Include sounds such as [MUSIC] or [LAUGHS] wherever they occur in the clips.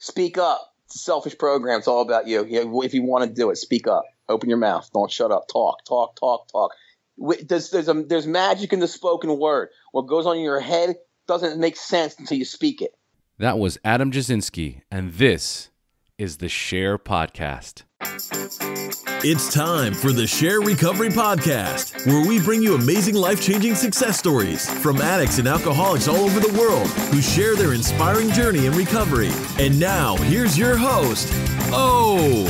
Speak up. Selfish program. It's all about you. if you want to do it, speak up. Open your mouth. Don't shut up. Talk, talk, talk, talk. There's, there's, a, there's magic in the spoken word. What goes on in your head doesn't make sense until you speak it. That was Adam Jasinski, and this is the SHAIR Podcast. It's time for the SHAIR Recovery Podcast, where we bring you amazing life changing success stories from addicts and alcoholics all over the world who share their inspiring journey in recovery. And now, here's your host, Oh.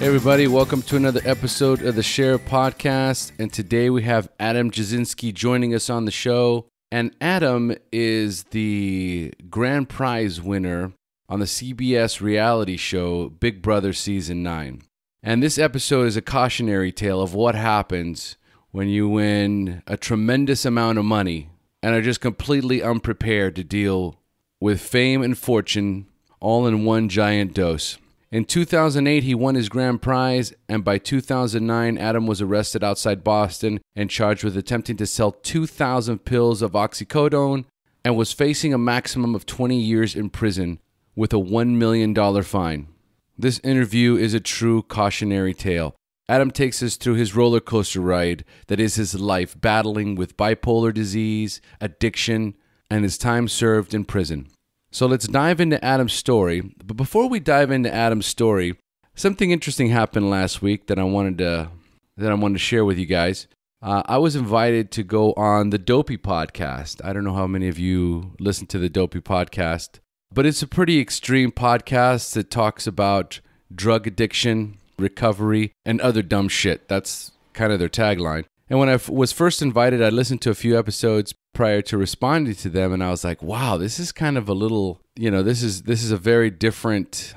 Hey, everybody, welcome to another episode of the SHAIR Podcast. And today we have Adam Jasinski joining us on the show. And Adam is the grand prize winner on the CBS reality show Big Brother Season 9. And this episode is a cautionary tale of what happens when you win a tremendous amount of money and are just completely unprepared to deal with fame and fortune all in one giant dose. In 2008, he won his grand prize, and by 2009, Adam was arrested outside Boston and charged with attempting to sell 2,000 pills of oxycodone and was facing a maximum of 20 years in prison with a $1 million fine. This interview is a true cautionary tale. Adam takes us through his roller coaster ride that is his life battling with bipolar disease, addiction, and his time served in prison. So let's dive into Adam's story. But before we dive into Adam's story, something interesting happened last week that I wanted to that I wanted to share with you guys. Uh, I was invited to go on the Dopey podcast. I don't know how many of you listen to the Dopey podcast, but it's a pretty extreme podcast that talks about drug addiction, recovery, and other dumb shit. That's kind of their tagline. And when I was first invited, I listened to a few episodes prior to responding to them and I was like, "Wow, this is kind of a little, you know, this is this is a very different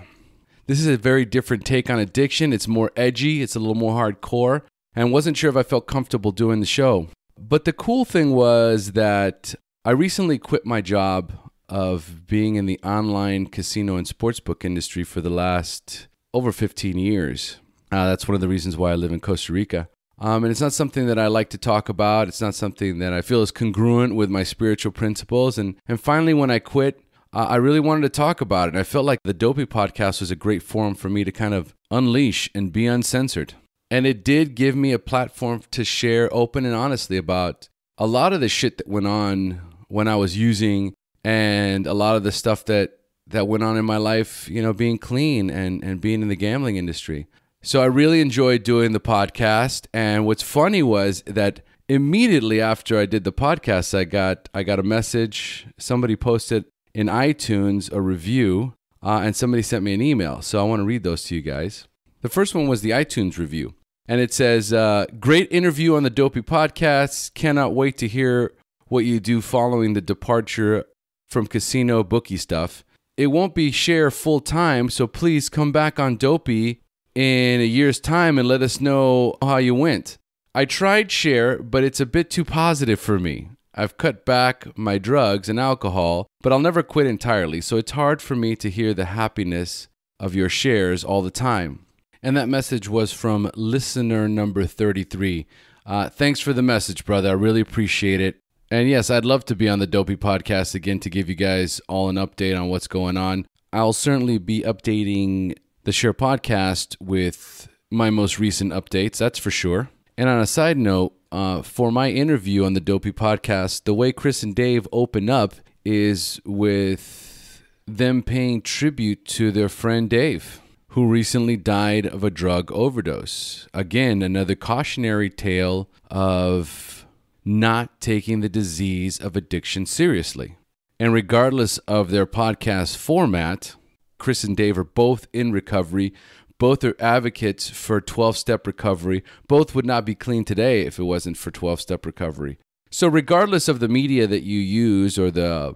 this is a very different take on addiction. It's more edgy, it's a little more hardcore, and wasn't sure if I felt comfortable doing the show. But the cool thing was that I recently quit my job of being in the online casino and sportsbook industry for the last over 15 years. Uh, that's one of the reasons why I live in Costa Rica. Um, and it's not something that I like to talk about. It's not something that I feel is congruent with my spiritual principles. And, and finally, when I quit, uh, I really wanted to talk about it. I felt like the Dopey podcast was a great forum for me to kind of unleash and be uncensored. And it did give me a platform to share open and honestly about a lot of the shit that went on when I was using and a lot of the stuff that that went on in my life, you know, being clean and, and being in the gambling industry. So I really enjoyed doing the podcast. And what's funny was that immediately after I did the podcast, I got I got a message. Somebody posted in iTunes a review, uh, and somebody sent me an email. So I want to read those to you guys. The first one was the iTunes review, and it says, uh, "Great interview on the Dopey podcast. Cannot wait to hear what you do following the departure from casino bookie stuff." It won't be share full time, so please come back on Dopey in a year's time and let us know how you went. I tried share, but it's a bit too positive for me. I've cut back my drugs and alcohol, but I'll never quit entirely, so it's hard for me to hear the happiness of your shares all the time. And that message was from listener number 33. Uh, thanks for the message, brother. I really appreciate it. And yes, I'd love to be on the Dopey podcast again to give you guys all an update on what's going on. I'll certainly be updating the SHAIR podcast with my most recent updates, that's for sure. And on a side note, uh, for my interview on the Dopey podcast, the way Chris and Dave open up is with them paying tribute to their friend Dave, who recently died of a drug overdose. Again, another cautionary tale of not taking the disease of addiction seriously. And regardless of their podcast format, Chris and Dave are both in recovery. Both are advocates for 12 step recovery. Both would not be clean today if it wasn't for 12 step recovery. So regardless of the media that you use or the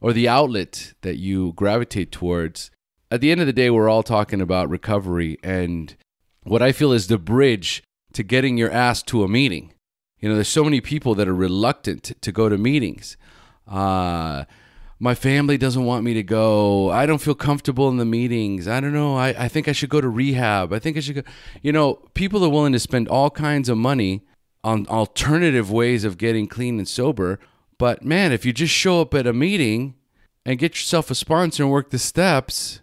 or the outlet that you gravitate towards, at the end of the day we're all talking about recovery and what I feel is the bridge to getting your ass to a meeting. You know, there's so many people that are reluctant to go to meetings. Uh, my family doesn't want me to go. I don't feel comfortable in the meetings. I don't know. I, I think I should go to rehab. I think I should go. You know, people are willing to spend all kinds of money on alternative ways of getting clean and sober. But man, if you just show up at a meeting and get yourself a sponsor and work the steps,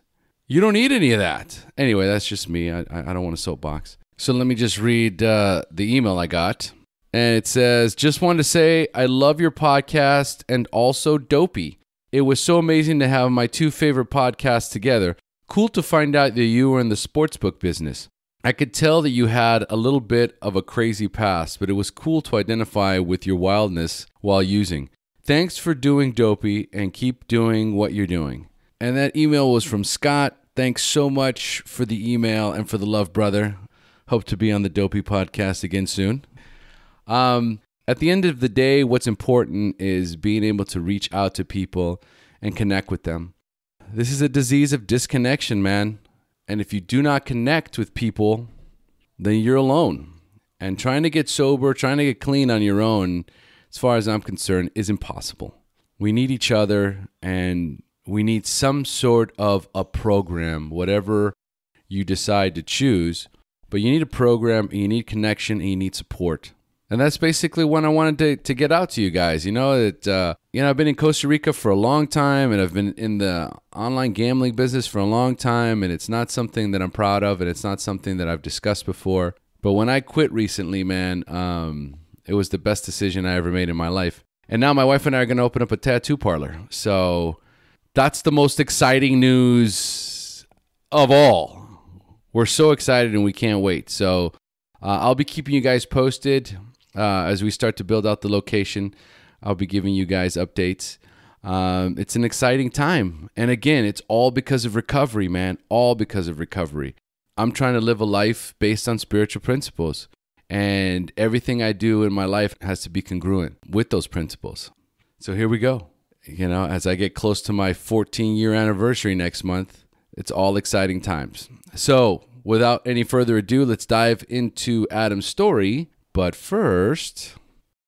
you don't need any of that. Anyway, that's just me. I, I don't want a soapbox. So let me just read uh, the email I got. And it says, Just wanted to say I love your podcast and also Dopey. It was so amazing to have my two favorite podcasts together. Cool to find out that you were in the sportsbook business. I could tell that you had a little bit of a crazy past, but it was cool to identify with your wildness while using. Thanks for doing Dopey and keep doing what you're doing. And that email was from Scott. Thanks so much for the email and for the love, brother. Hope to be on the Dopey podcast again soon. Um, at the end of the day, what's important is being able to reach out to people and connect with them. This is a disease of disconnection, man. And if you do not connect with people, then you're alone. And trying to get sober, trying to get clean on your own, as far as I'm concerned, is impossible. We need each other and we need some sort of a program, whatever you decide to choose. But you need a program, and you need connection, and you need support. And that's basically what I wanted to, to get out to you guys. You know that uh, you know I've been in Costa Rica for a long time, and I've been in the online gambling business for a long time, and it's not something that I'm proud of, and it's not something that I've discussed before. But when I quit recently, man, um, it was the best decision I ever made in my life. And now my wife and I are going to open up a tattoo parlor. So that's the most exciting news of all. We're so excited and we can't wait. So uh, I'll be keeping you guys posted uh, as we start to build out the location. I'll be giving you guys updates. Um, it's an exciting time. And again, it's all because of recovery, man. All because of recovery. I'm trying to live a life based on spiritual principles. And everything I do in my life has to be congruent with those principles. So here we go. You know, as I get close to my 14 year anniversary next month, it's all exciting times. So, without any further ado, let's dive into Adam's story but first,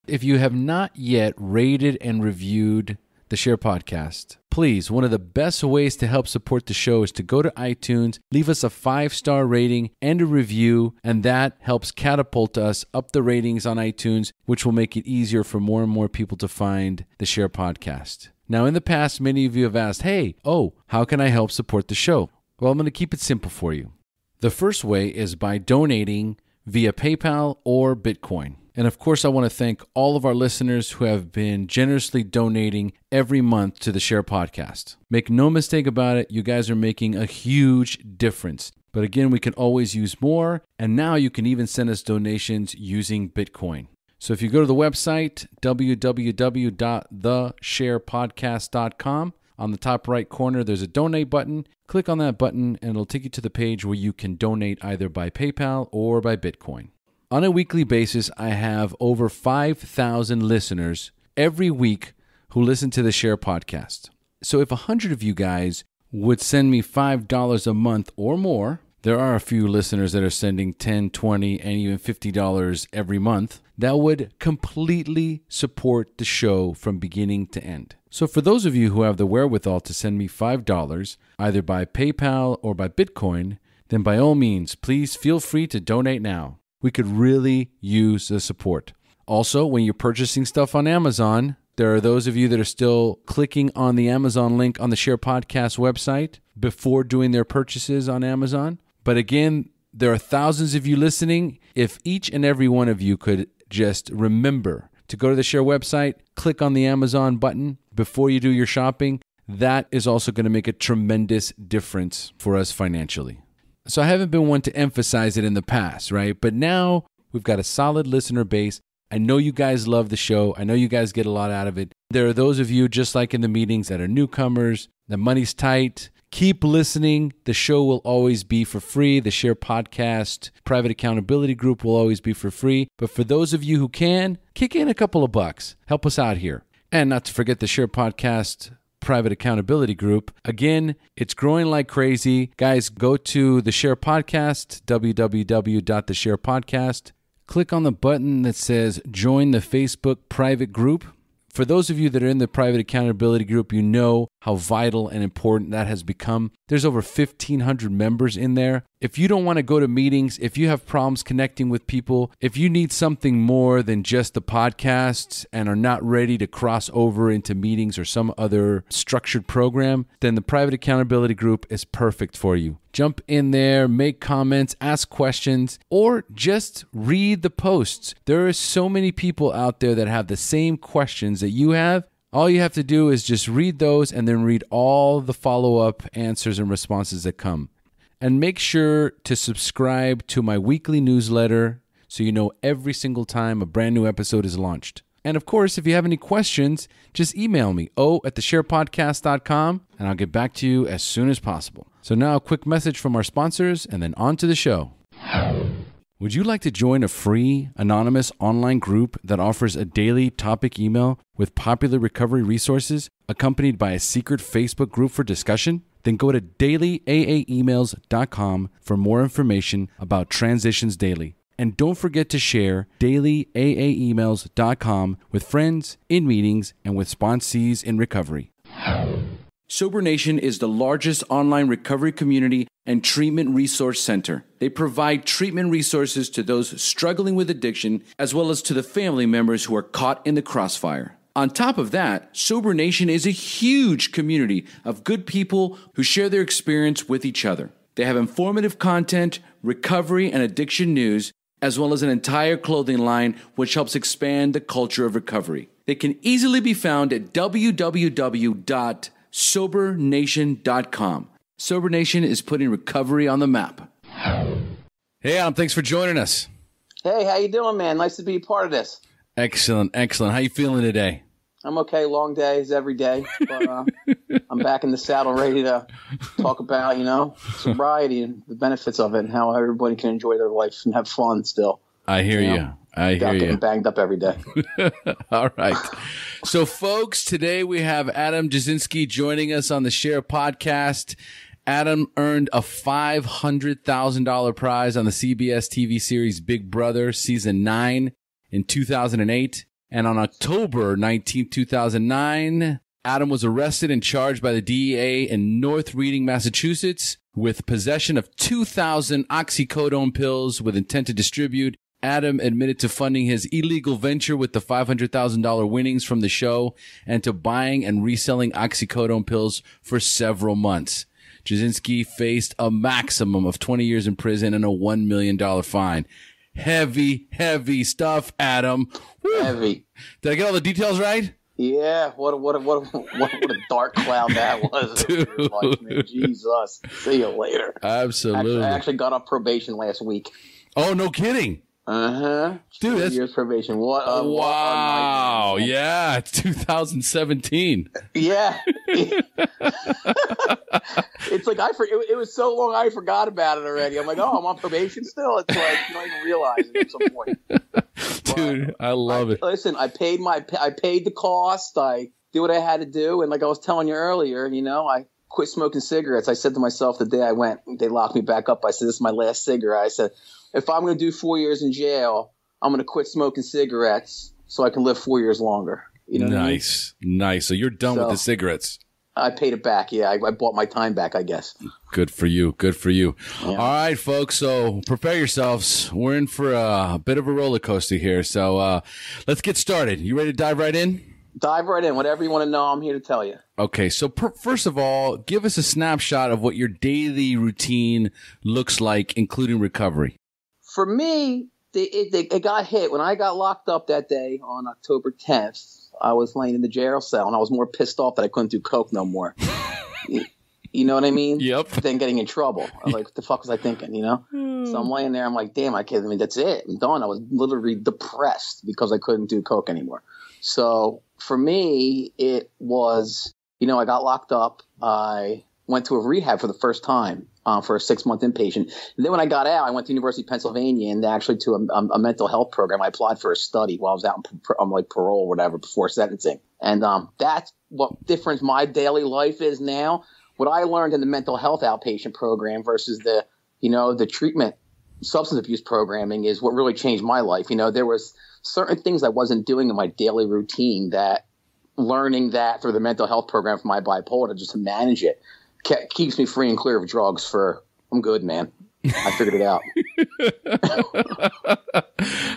if you have not yet rated and reviewed the SHAIR Podcast, please, one of the best ways to help support the show is to go to iTunes, leave us a five star rating and a review, and that helps catapult us up the ratings on iTunes, which will make it easier for more and more people to find the SHAIR Podcast. Now, in the past, many of you have asked, hey, oh, how can I help support the show? Well, I'm going to keep it simple for you. The first way is by donating via PayPal or Bitcoin. And of course, I want to thank all of our listeners who have been generously donating every month to the SHAIR Podcast. Make no mistake about it, you guys are making a huge difference. But again, we can always use more. And now you can even send us donations using Bitcoin. So if you go to the website, www.theshairpodcast.com, on the top right corner, there's a donate button. Click on that button, and it'll take you to the page where you can donate either by PayPal or by Bitcoin. On a weekly basis, I have over 5,000 listeners every week who listen to the SHAIR podcast. So if 100 of you guys would send me $5 a month or more, there are a few listeners that are sending 10, 20, and even $50 every month. That would completely support the show from beginning to end. So, for those of you who have the wherewithal to send me $5, either by PayPal or by Bitcoin, then by all means, please feel free to donate now. We could really use the support. Also, when you're purchasing stuff on Amazon, there are those of you that are still clicking on the Amazon link on the SHAIR Podcast website before doing their purchases on Amazon. But again, there are thousands of you listening. If each and every one of you could just remember to go to the SHAIR website, click on the Amazon button before you do your shopping, that is also going to make a tremendous difference for us financially. So I haven't been one to emphasize it in the past, right? But now we've got a solid listener base. I know you guys love the show. I know you guys get a lot out of it. There are those of you, just like in the meetings, that are newcomers. The money's tight. Keep listening. The show will always be for free. The SHAIR Podcast private accountability group will always be for free. But for those of you who can, kick in a couple of bucks. Help us out here. And not to forget the SHAIR Podcast private accountability group. Again, it's growing like crazy. Guys, go to the SHAIR Podcast, www.theshairpodcast. Click on the button that says join the Facebook private group. For those of you that are in the private accountability group, you know how vital and important that has become. There's over 1,500 members in there. If you don't want to go to meetings, if you have problems connecting with people, if you need something more than just the podcasts and are not ready to cross over into meetings or some other structured program, then the private accountability group is perfect for you. Jump in there, make comments, ask questions, or just read the posts. There are so many people out there that have the same questions that you have. All you have to do is just read those and then read all the follow up answers and responses that come. And make sure to subscribe to my weekly newsletter so you know every single time a brand new episode is launched. And of course, if you have any questions, just email me, o at theshairpodcast.com, and I'll get back to you as soon as possible. So now a quick message from our sponsors and then on to the show. Would you like to join a free, anonymous online group that offers a daily topic email with popular recovery resources accompanied by a secret Facebook group for discussion? Then go to dailyaaemails.com for more information about Transitions Daily. And don't forget to share dailyaaemails.com with friends, in meetings, and with sponsees in recovery. Sober Nation is the largest online recovery community and treatment resource center. They provide treatment resources to those struggling with addiction as well as to the family members who are caught in the crossfire. On top of that, Sober Nation is a huge community of good people who share their experience with each other. They have informative content, recovery and addiction news, as well as an entire clothing line which helps expand the culture of recovery. They can easily be found at www.sobernation.com. Sober Nation is putting recovery on the map. Hey, Adam, thanks for joining us. Hey, how you doing, man? Nice to be a part of this. Excellent, excellent. How you feeling today? I'm okay. Long days every day, but uh, [LAUGHS] I'm back in the saddle, ready to talk about you know sobriety and the benefits of it, and how everybody can enjoy their life and have fun still. I hear you. know, I Without hear getting you. banged up every day. [LAUGHS] All right. So, folks, today we have Adam Jasinski joining us on the SHAIR podcast. Adam earned a $500,000 prize on the CBS TV series Big Brother season 9 in 2008. And on October 19, 2009, Adam was arrested and charged by the DEA in North Reading, Massachusetts with possession of 2,000 oxycodone pills with intent to distribute. Adam admitted to funding his illegal venture with the $500,000 winnings from the show and to buying and reselling oxycodone pills for several months. Jasinski faced a maximum of 20 years in prison and a $1 million fine. Heavy, heavy stuff, Adam. Woo. Heavy. Did I get all the details right? Yeah, what a, what a, what a, what, a, what a dark cloud that [LAUGHS] was. in your life, man. Jesus. See you later. Absolutely. Actually, I actually got off probation last week. oh, no kidding. Uh huh. Dude, that's- years probation. What? A, Oh, what a wow. Yeah, it's 2017. Yeah. [LAUGHS] [LAUGHS] it's like I for, it, it was so long I forgot about it already. I'm like, oh, I'm on probation still. It's like you don't even realize it at some point. [LAUGHS] Dude, I love it. Listen, I paid my I paid the cost. I did what I had to do, and like I was telling you earlier, you know, I quit smoking cigarettes. I said to myself the day I went, they locked me back up. I said, this is my last cigarette. I said, if I'm going to do four years in jail, I'm going to quit smoking cigarettes so I can live four years longer. You know, what I mean? nice. Nice. So you're done with the cigarettes. I paid it back. Yeah, I, I bought my time back. I guess. Good for you. Good for you. All right, folks. So prepare yourselves. We're in for a bit of a roller coaster here. So uh, let's get started. You ready to dive right in? Dive right in. Whatever you want to know, I'm here to tell you. Okay. So per- first of all, give us a snapshot of what your daily routine looks like, including recovery. For me, it, it got hit when I got locked up that day on October 10th. I was laying in the jail cell, and I was more pissed off that I couldn't do coke no more. [LAUGHS] you, know what I mean? Yep. Than getting in trouble. I was like, what the fuck was I thinking? You know? So I'm hmm. laying there. I'm like, damn, I can't. I mean, that's it. I'm done. I was literally depressed because I couldn't do coke anymore. So for me, it was, you know, I got locked up. I went to a rehab for the first time uh, for a six month inpatient. And then when I got out, I went to University of Pennsylvania and actually to a, a, a mental health program. I applied for a study while I was out on, on like parole or whatever before sentencing. And um, that's what difference my daily life is now. What I learned in the mental health outpatient program versus the, you know, the treatment substance abuse programming is what really changed my life. You know, there was certain things I wasn't doing in my daily routine that learning that through the mental health program for my bipolar to just to manage it ke- keeps me free and clear of drugs for I'm good, man. I figured it out. [LAUGHS]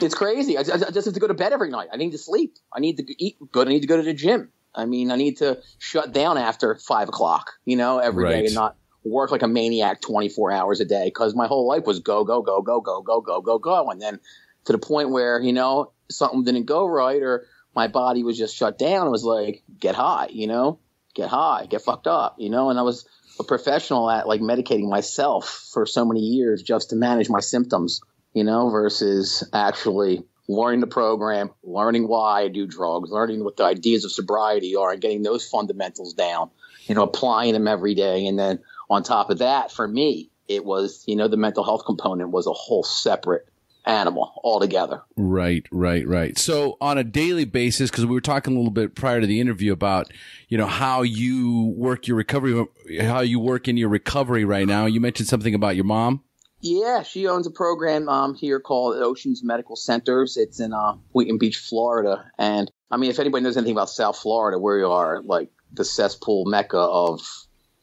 it's crazy. I, I, just have to go to bed every night. I need to sleep. I need to eat good. I need to go to the gym. I mean, I need to shut down after five o'clock, you know, every right. day, and not work like a maniac 24 hours a day because my whole life was go, go, go, go, go, go, go, go, go. And then to the point where, you know, something didn't go right or my body was just shut down. It was like, get high, you know, get high, get fucked up, you know, and I was a professional at like medicating myself for so many years just to manage my symptoms, you know, versus actually learning the program, learning why I do drugs, learning what the ideas of sobriety are and getting those fundamentals down, you know, applying them every day. And then on top of that, for me, it was, you know, the mental health component was a whole separate animal altogether. Right, right, right. So on a daily basis, because we were talking a little bit prior to the interview about, you know, how you work your recovery, how you work in your recovery right now. You mentioned something about your mom. Yeah, she owns a program um, here called Oceans Medical Centers. It's in uh, Wheaton Beach, Florida. And I mean, if anybody knows anything about South Florida, where you are like the cesspool mecca of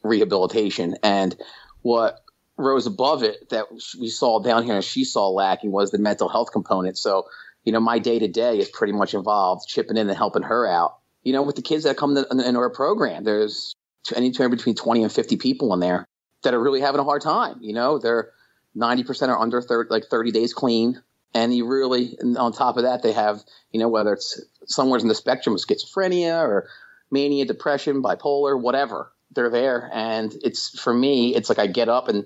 rehabilitation. And what rose above it that we saw down here and she saw lacking was the mental health component. So, you know, my day to day is pretty much involved chipping in and helping her out. You know, with the kids that come to, in our program, there's anywhere between 20 and 50 people in there that are really having a hard time. You know, they're 90% are under 30, like 30 days clean. And you really, and on top of that, they have, you know, whether it's somewhere in the spectrum of schizophrenia or mania, depression, bipolar, whatever, they're there. And it's for me, it's like I get up and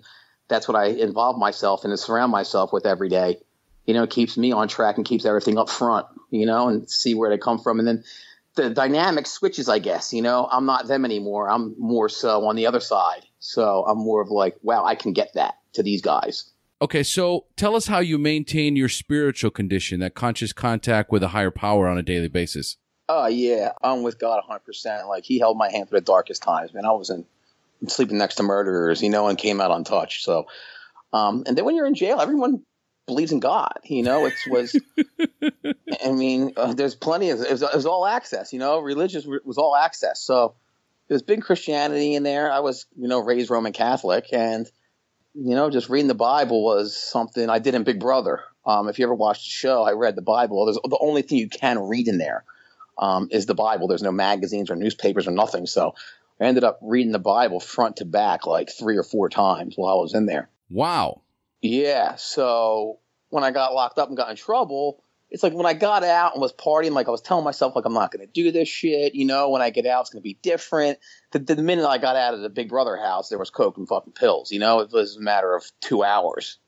that's what I involve myself in and surround myself with every day. You know, it keeps me on track and keeps everything up front, you know, and see where they come from. And then the dynamic switches, I guess, you know, I'm not them anymore. I'm more so on the other side. So I'm more of like, wow, I can get that to these guys. Okay, so tell us how you maintain your spiritual condition, that conscious contact with a higher power on a daily basis. Oh yeah, I'm with God 100. percent Like He held my hand through the darkest times, man. I was in sleeping next to murderers, you know, and came out untouched. So, um, and then when you're in jail, everyone believes in God. You know, it was. [LAUGHS] I mean, uh, there's plenty of it was, it was, all access. You know, religious was all access. So there's big Christianity in there. I was, you know, raised Roman Catholic, and you know, just reading the Bible was something I did in Big Brother. Um, if you ever watched the show, I read the Bible. There's the only thing you can read in there um, is the Bible. There's no magazines or newspapers or nothing. So I ended up reading the Bible front to back like three or four times while I was in there. Wow. Yeah. So when I got locked up and got in trouble, it's like when I got out and was partying, like I was telling myself, like I'm not going to do this shit. You know, when I get out, it's going to be different. The, the, minute I got out of the Big Brother house, there was coke and fucking pills. You know, it was a matter of two hours.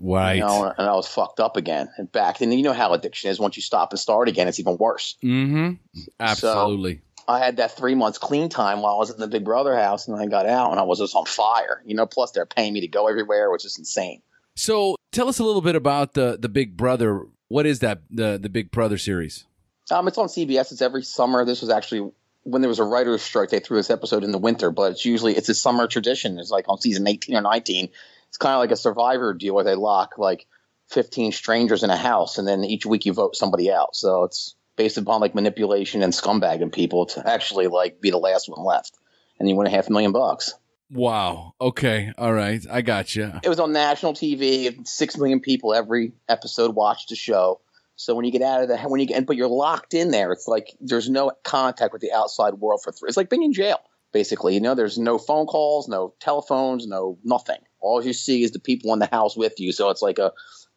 Right. You know, and I was fucked up again and back. And you know how addiction is. Once you stop and start again, it's even worse. Mm-hmm. Absolutely. So, I had that three months clean time while I was in the Big Brother house, and I got out and I was just on fire. You know, plus they're paying me to go everywhere, which is insane. So, tell us a little bit about the the Big Brother. What is that the the Big Brother series? Um, it's on CBS. It's every summer. This was actually when there was a writer's strike. They threw this episode in the winter, but it's usually it's a summer tradition. It's like on season eighteen or nineteen. It's kind of like a Survivor deal where they lock like fifteen strangers in a house, and then each week you vote somebody out. So it's based upon like manipulation and scumbagging people to actually like be the last one left, and you win a half million bucks. Wow. Okay. All right. I got you. It was on national TV. Six million people every episode watched the show. So when you get out of the when you get but you're locked in there, it's like there's no contact with the outside world for three. It's like being in jail, basically. You know, there's no phone calls, no telephones, no nothing. All you see is the people in the house with you. So it's like a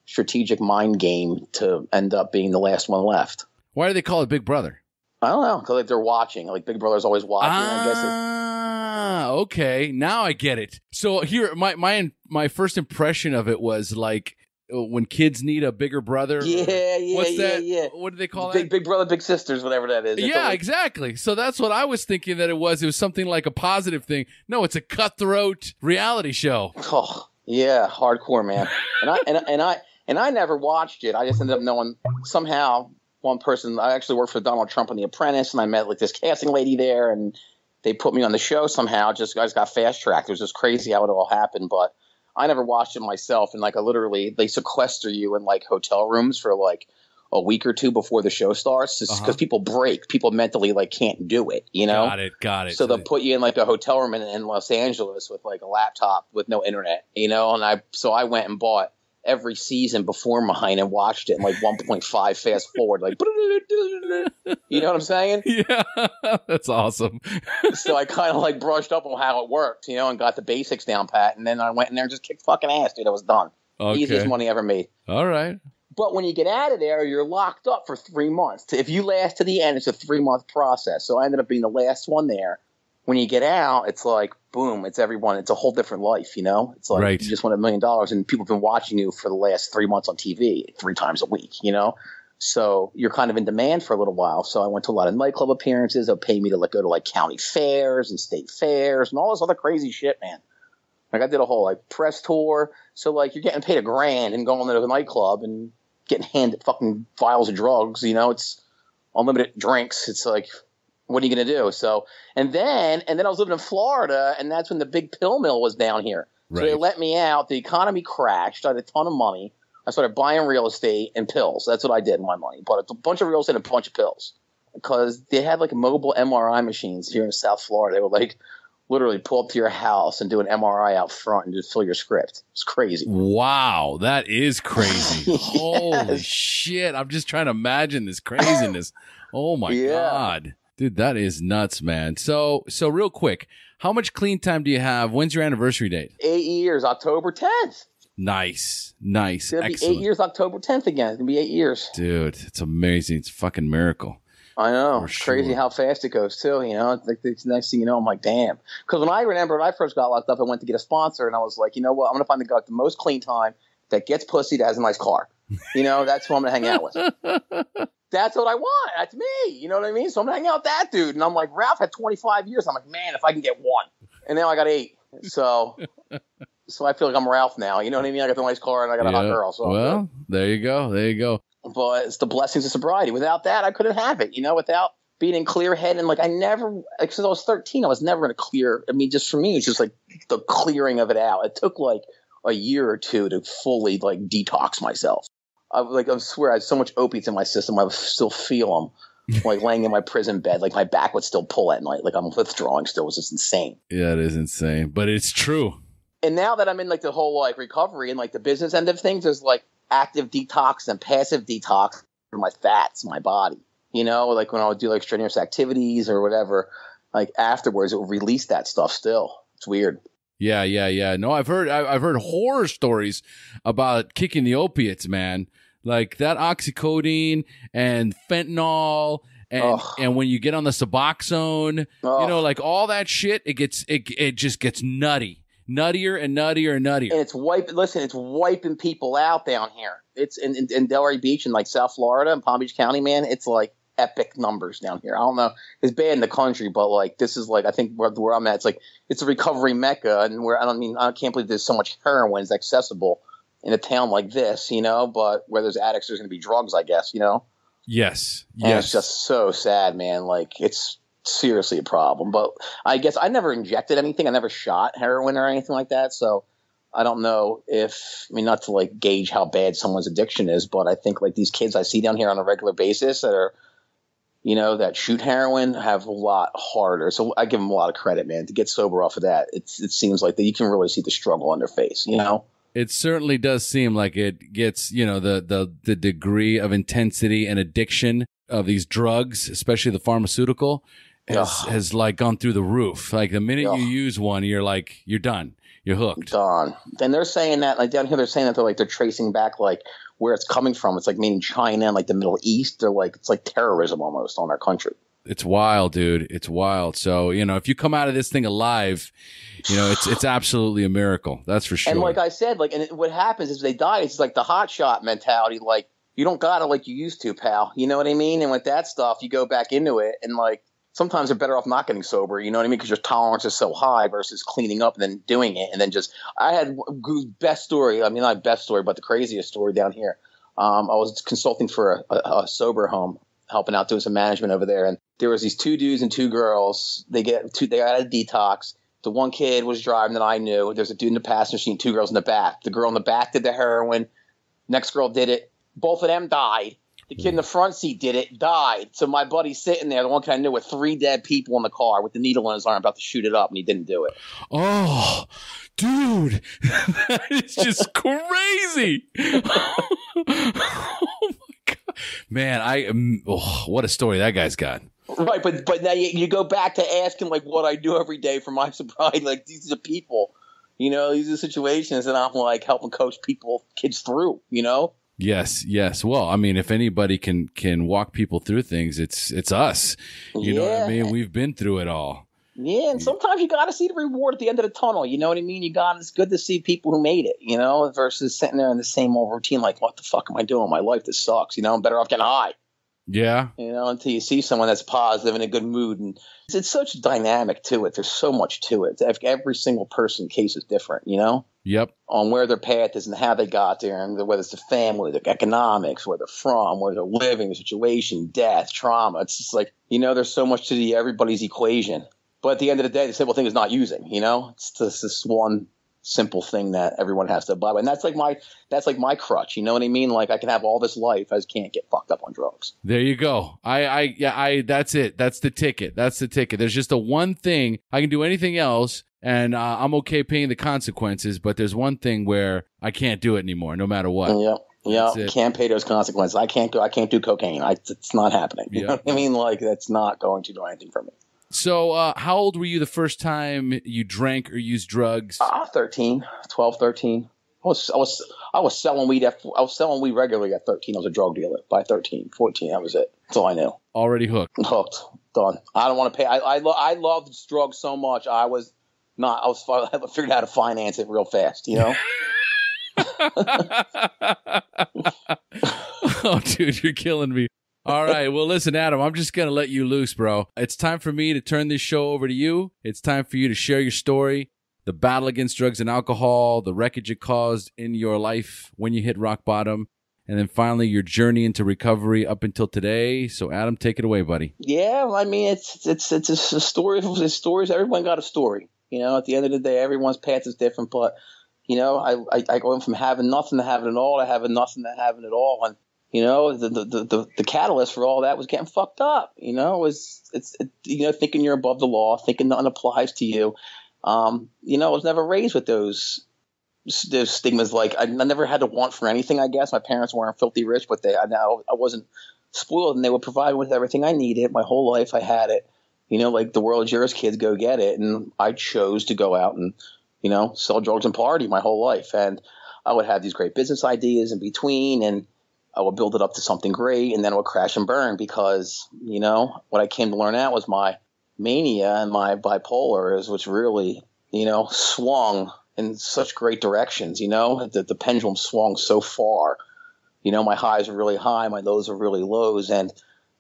strategic mind game to end up being the last one left. Why do they call it Big Brother? I don't know because like they're watching. Like Big Brother's always watching. Ah, I guess. Ah, okay. Now I get it. So here, my my my first impression of it was like uh, when kids need a bigger brother. Yeah, yeah, what's yeah, that? yeah. What do they call big, that? Big brother, big sisters, whatever that is. It's yeah, always- exactly. So that's what I was thinking that it was. It was something like a positive thing. No, it's a cutthroat reality show. Oh, yeah, hardcore man. And I and, and I and I never watched it. I just ended up knowing somehow one person. I actually worked for Donald Trump on The Apprentice, and I met like this casting lady there, and they put me on the show somehow. Just guys got fast tracked. It was just crazy how it all happened, but. I never watched it myself, and like I literally, they sequester you in like hotel rooms for like a week or two before the show starts because Uh-huh. people break. People mentally like can't do it, you know. got it, got it. So they'll put you in like a hotel room in, in Los Angeles with like a laptop with no internet, you know. And I so I went and bought every season before mine and watched it in like 1.5 fast forward, like [LAUGHS] you know what I'm saying. [LAUGHS] yeah, [LAUGHS] that's awesome. So I kind of like brushed up on how it worked, you know, and got the basics down pat. And then I went in there and just kicked fucking ass, dude. I was done. Easiest Okay, money ever made. all right. But when you get out of there, you're locked up for three months. If you last to the end, it's a three month process. So I ended up being the last one there. When you get out, it's like boom, it's everyone. It's a whole different life, you know. It's like Right. you just won a million dollars, and people have been watching you for the last three months on TV, three times a week, you know. So you're kind of in demand for a little while. So I went to a lot of nightclub appearances. They'll pay me to like go to like county fairs and state fairs and all this other crazy shit, man. Like I did a whole like press tour. So like you're getting paid a grand and going to a nightclub and getting handed fucking vials of drugs. You know, it's unlimited drinks. It's like, what are you gonna do? So and then and then I was living in Florida, and that's when the big pill mill was down here. So they let me out. The economy crashed. I had a ton of money. I started buying real estate and pills. That's what I did with my money. Bought a bunch of real estate and a bunch of pills because they had like mobile MRI machines here in South Florida. They would like literally pull up to your house and do an MRI out front and just fill your script. It's crazy. Wow, that is crazy. [LAUGHS] Holy shit. I'm just trying to imagine this craziness. Oh my Yeah. god. Dude, that is nuts, man. So so real quick, how much clean time do you have? When's your anniversary date? Eight years, October 10th. Nice. Nice. It's gonna Excellent. be eight years, October 10th again. It's gonna be eight years. Dude, it's amazing. It's a fucking miracle. I know. For crazy sure. how fast it goes too. You know, it's like the next thing you know, I'm like, damn. Because when I remember when I first got locked up, I went to get a sponsor, and I was like, you know what? I'm gonna find the guy with the most clean time that gets pussy that has a nice car. You know, that's who I'm gonna hang out with. [LAUGHS] That's what I want. That's me. You know what I mean? So I'm gonna out with that dude. And I'm like, Ralph had 25 years. I'm like, man, if I can get one, and now I got eight. So, [LAUGHS] so I feel like I'm Ralph now. You know what I mean? I got the nice car and I got a hot girl. So well, there you go. There you go. but it's the blessings of sobriety. Without that, I couldn't have it. You know, without being in clear head and like I never, like since I was thirteen, I was never going to clear. I mean, just for me, it's just like the clearing of it out. It took like a year or two to fully like detox myself. I like I swear I had so much opiates in my system. I would still feel them. [LAUGHS] like laying in my prison bed, like my back would still pull at night, like I'm withdrawing still. It was just insane. Yeah, it is insane, but it's true. and now that I'm in like the whole like recovery and like the business end of things, there's like active detox and passive detox for my fats, my body. You know, like when I would do like strenuous activities or whatever, like afterwards it would release that stuff. Still, it's weird. Yeah, yeah, yeah. No, I've heard I've heard horror stories about kicking the opiates, man. Like that oxycodone and fentanyl and Ugh. and when you get on the Suboxone, Ugh. you know, like all that shit, it gets it it just gets nutty. Nuttier and nuttier and nuttier. and it's wiping. Listen, it's wiping people out down here. It's in, in, in Delray Beach in like South Florida and Palm Beach County, man. It's like epic numbers down here. I don't know. It's bad in the country, but like this is like I think where, where I'm at. It's like it's a recovery mecca, and where I don't mean I can't believe there's so much heroin is accessible in a town like this, you know. But where there's addicts, there's going to be drugs, I guess, you know. yes. And Yes. it's just so sad, man. Like it's seriously a problem. But I guess I never injected anything. I never shot heroin or anything like that. So I don't know if I mean not to like gauge how bad someone's addiction is, but I think like these kids I see down here on a regular basis that are you know that shoot heroin have a lot harder. So I give them a lot of credit, man. To get sober off of that, it's it seems like that you can really see the struggle on their face, you know. It certainly does seem like it gets you know the the the degree of intensity and addiction of these drugs especially the pharmaceutical has, has like gone through the roof like the minute Ugh. you use one you're like you're done you're hooked Done. And they're saying that like down here, they're saying that they're like they're tracing back like where it's coming from. It's like meaning China and like the Middle East. They're like it's like terrorism almost on our country. It's wild dude it's wild so you know if you come out of this thing alive you know it's it's absolutely a miracle that's for sure And like I said, like and it, what happens is they die. It's like the hot shot mentality. Like you don't got it like you used to, pal. You know what I mean? And with that stuff, you go back into it, and like sometimes they're better off not getting sober. You know what I mean? Because your tolerance is so high versus cleaning up and then doing it, and then just I had best story. I mean, not best story, but the craziest story down here. Um, I was consulting for a, a, a sober home, helping out doing some management over there, and there was these two dudes and two girls. They get two. They got a detox. The one kid was driving that I knew. There's a dude in the passenger seat, two girls in the back. The girl in the back did the heroin. Next girl did it. Both of them died. The kid in the front seat did it, died. So my buddy's sitting there, the one kid I knew, with three dead people in the car with the needle in his arm, about to shoot it up, and he didn't do it. Oh, dude, [LAUGHS] that is just [LAUGHS] crazy. [LAUGHS] man! I um, oh, what a story that guy's got. Right, but but now you, you go back to asking like what I do every day for my [LAUGHS] sobriety. Like these are people, you know, these are situations that I'm like helping coach people, kids through. You know. Yes, yes. Well, I mean, if anybody can can walk people through things, it's it's us. You know what I mean? We've been through it all. Yeah, and sometimes you got to see the reward at the end of the tunnel. You know what I mean? You got it's good to see people who made it. You know, versus sitting there in the same old routine. Like, what the fuck am I doing? My life this sucks. You know, I'm better off getting high. Yeah, You know, until you see someone that's positive in a good mood, and it's, it's such dynamic to it. There's so much to it. Every single person case is different. You know, yep. on where their path is and how they got there, and whether it's the family, the economics, where they're from, where they're living, the situation, death, trauma. It's just like you know, there's so much to the everybody's equation. But at the end of the day, the simple thing is not using. You know, it's just this one simple thing that everyone has to abide by, and that's like my that's like my crutch. You know what I mean? Like I can have all this life, I just can't get fucked up on drugs. There you go. I, I, yeah, I. That's it. That's the ticket. That's the ticket. There's just a one thing. I can do anything else, and uh, I'm okay paying the consequences. But there's one thing where I can't do it anymore, no matter what. Yeah. Yeah, can't pay those consequences. I can't go. I can't do cocaine. I, it's not happening. You Yeah. know what I mean? Like that's not going to do anything for me. So, uh, how old were you the first time you drank or used drugs? Ah, 13, 12, 13. I was, I was, I was selling weed at, I was selling weed regularly at 13. I was a drug dealer by 13, 14. That was it. That's all I knew. Already hooked. [LAUGHS] Hooked. Done. I don't want to pay. I, I, lo- I loved drugs so much. I was not, I was, [LAUGHS] I figured out how to finance it real fast, you know? [LAUGHS] oh, dude, you're killing me. All right. Well, listen, Adam, I'm just going to let you loose, bro. It's time for me to turn this show over to you. It's time for you to share your story, the battle against drugs and alcohol, the wreckage it caused in your life when you hit rock bottom, and then finally your journey into recovery up until today. So, Adam, take it away, buddy. Yeah, I mean, it's it's it's it's a story. It's stories. Everyone got a story. You know, at the end of the day, everyone's path is different. But you know, I I, I from having nothing to having it all to having nothing to having it all, and you know, the the the, the, catalyst for all that was getting fucked up. You know, was it's it, you know thinking you're above the law, thinking nothing applies to you. Um, you know, I was never raised with those those stigmas. Like I, never had to want for anything. I guess my parents weren't filthy rich, but they I now I wasn't spoiled, and they would provide me with everything I needed. My whole life, I had it. You know, like the world's yours, kids, go get it. And I chose to go out and you know sell drugs and party my whole life. And I would have these great business ideas in between, and I would build it up to something great, and then it would crash and burn because you know what I came to learn out was my mania and my bipolar is which really you know swung in such great directions. You know, the, the pendulum swung so far. You know, my highs are really high, my lows are really lows, and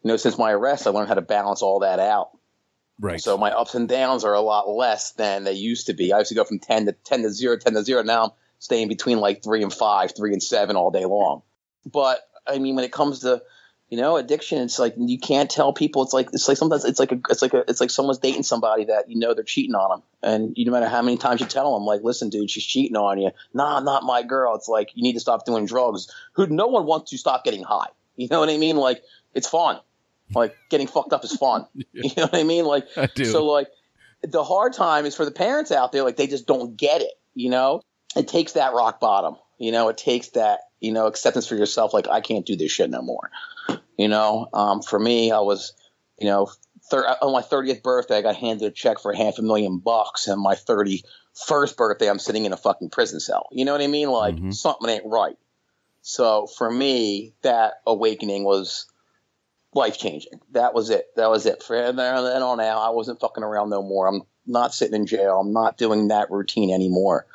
you know, since my arrest, I learned how to balance all that out. Right. So my ups and downs are a lot less than they used to be. I used to go from ten to ten to zero, 10 to zero. Now I'm staying between like three and five, three and seven all day long. But I mean, when it comes to you know addiction, it's like you can't tell people. It's like it's like sometimes it's like a it's like a it's like someone's dating somebody that you know they're cheating on them, and you no matter how many times you tell them, like, listen, dude, she's cheating on you. Nah, not my girl. It's like you need to stop doing drugs. Who no one wants to stop getting high. You know what I mean? Like it's fun. Like getting fucked up is fun. [LAUGHS] You know what I mean? Like I do. so like the hard time is for the parents out there, like they just don't get it, you know? It takes that rock bottom. You know, it takes that, you know, acceptance for yourself, like I can't do this shit no more. You know, um, for me, I was, you know, thir- on my 30th birthday, I got handed a check for half a million bucks, and my 31st birthday, I'm sitting in a fucking prison cell. You know what I mean? Like Mhm. something ain't right. So for me, that awakening was life changing. That was it. That was it. From then on out, I wasn't fucking around no more. I'm not sitting in jail. I'm not doing that routine anymore.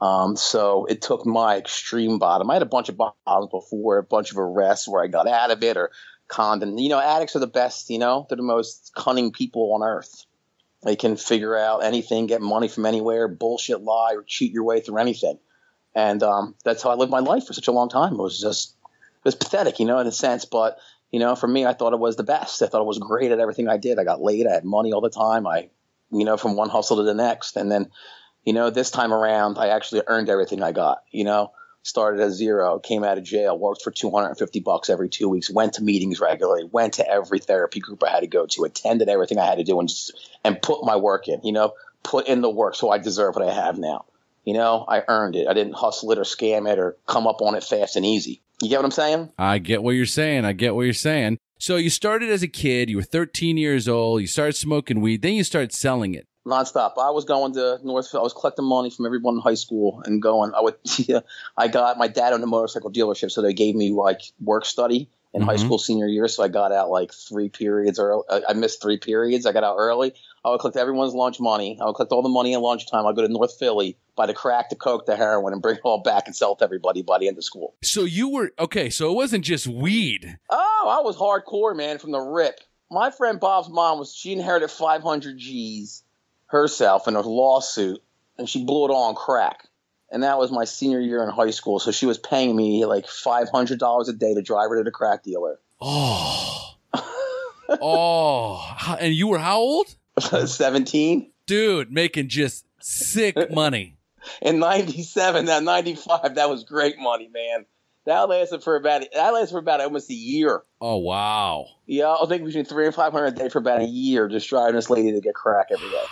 Um, so it took my extreme bottom. I had a bunch of bottoms before, a bunch of arrests where I got out of it or conned. And, you know, addicts are the best, you know, they're the most cunning people on earth. They can figure out anything, get money from anywhere, bullshit lie, or cheat your way through anything. And um, that's how I lived my life for such a long time. It was just, it was pathetic, you know, in a sense. But, you know, for me, I thought it was the best. I thought it was great at everything I did. I got laid. I had money all the time. I, you know, from one hustle to the next. And then, you know, this time around, I actually earned everything I got. You know, started at zero, came out of jail, worked for 250 bucks every two weeks, went to meetings regularly, went to every therapy group I had to go to, attended everything I had to do, and just, and put my work in. You know, put in the work so I deserve what I have now. You know, I earned it. I didn't hustle it or scam it or come up on it fast and easy. You get what I'm saying? I get what you're saying. I get what you're saying. So you started as a kid, you were 13 years old, you started smoking weed, then you started selling it. Nonstop. I was going to Northfield. I was collecting money from everyone in high school and going. I would. [LAUGHS] Yeah, I got my dad owned a motorcycle dealership, so they gave me like work study in high Mhm. school senior year. So I got out like three periods early. I I missed three periods. I got out early. I would collect everyone's lunch money. I would collect all the money at lunchtime. I'd go to North Philly, buy the crack, the coke, the heroin, and bring it all back and sell it to everybody by the end of school. So you were okay, so it wasn't just weed. Oh, I was hardcore, man, from the rip. My friend Bob's mom was she inherited 500 G's herself in a lawsuit, and she blew it all on crack. And that was my senior year in high school. So she was paying me like $500 a day to drive her to the crack dealer. Oh. [LAUGHS] oh. And you were how old? [LAUGHS] 17 Dude, making just sick [LAUGHS] money. in 97, that 95, that was great money, man. That lasted for about that lasted for about almost a year. Oh wow. Yeah, I think between three and five hundred a day for about a year, just driving this lady to get crack every day.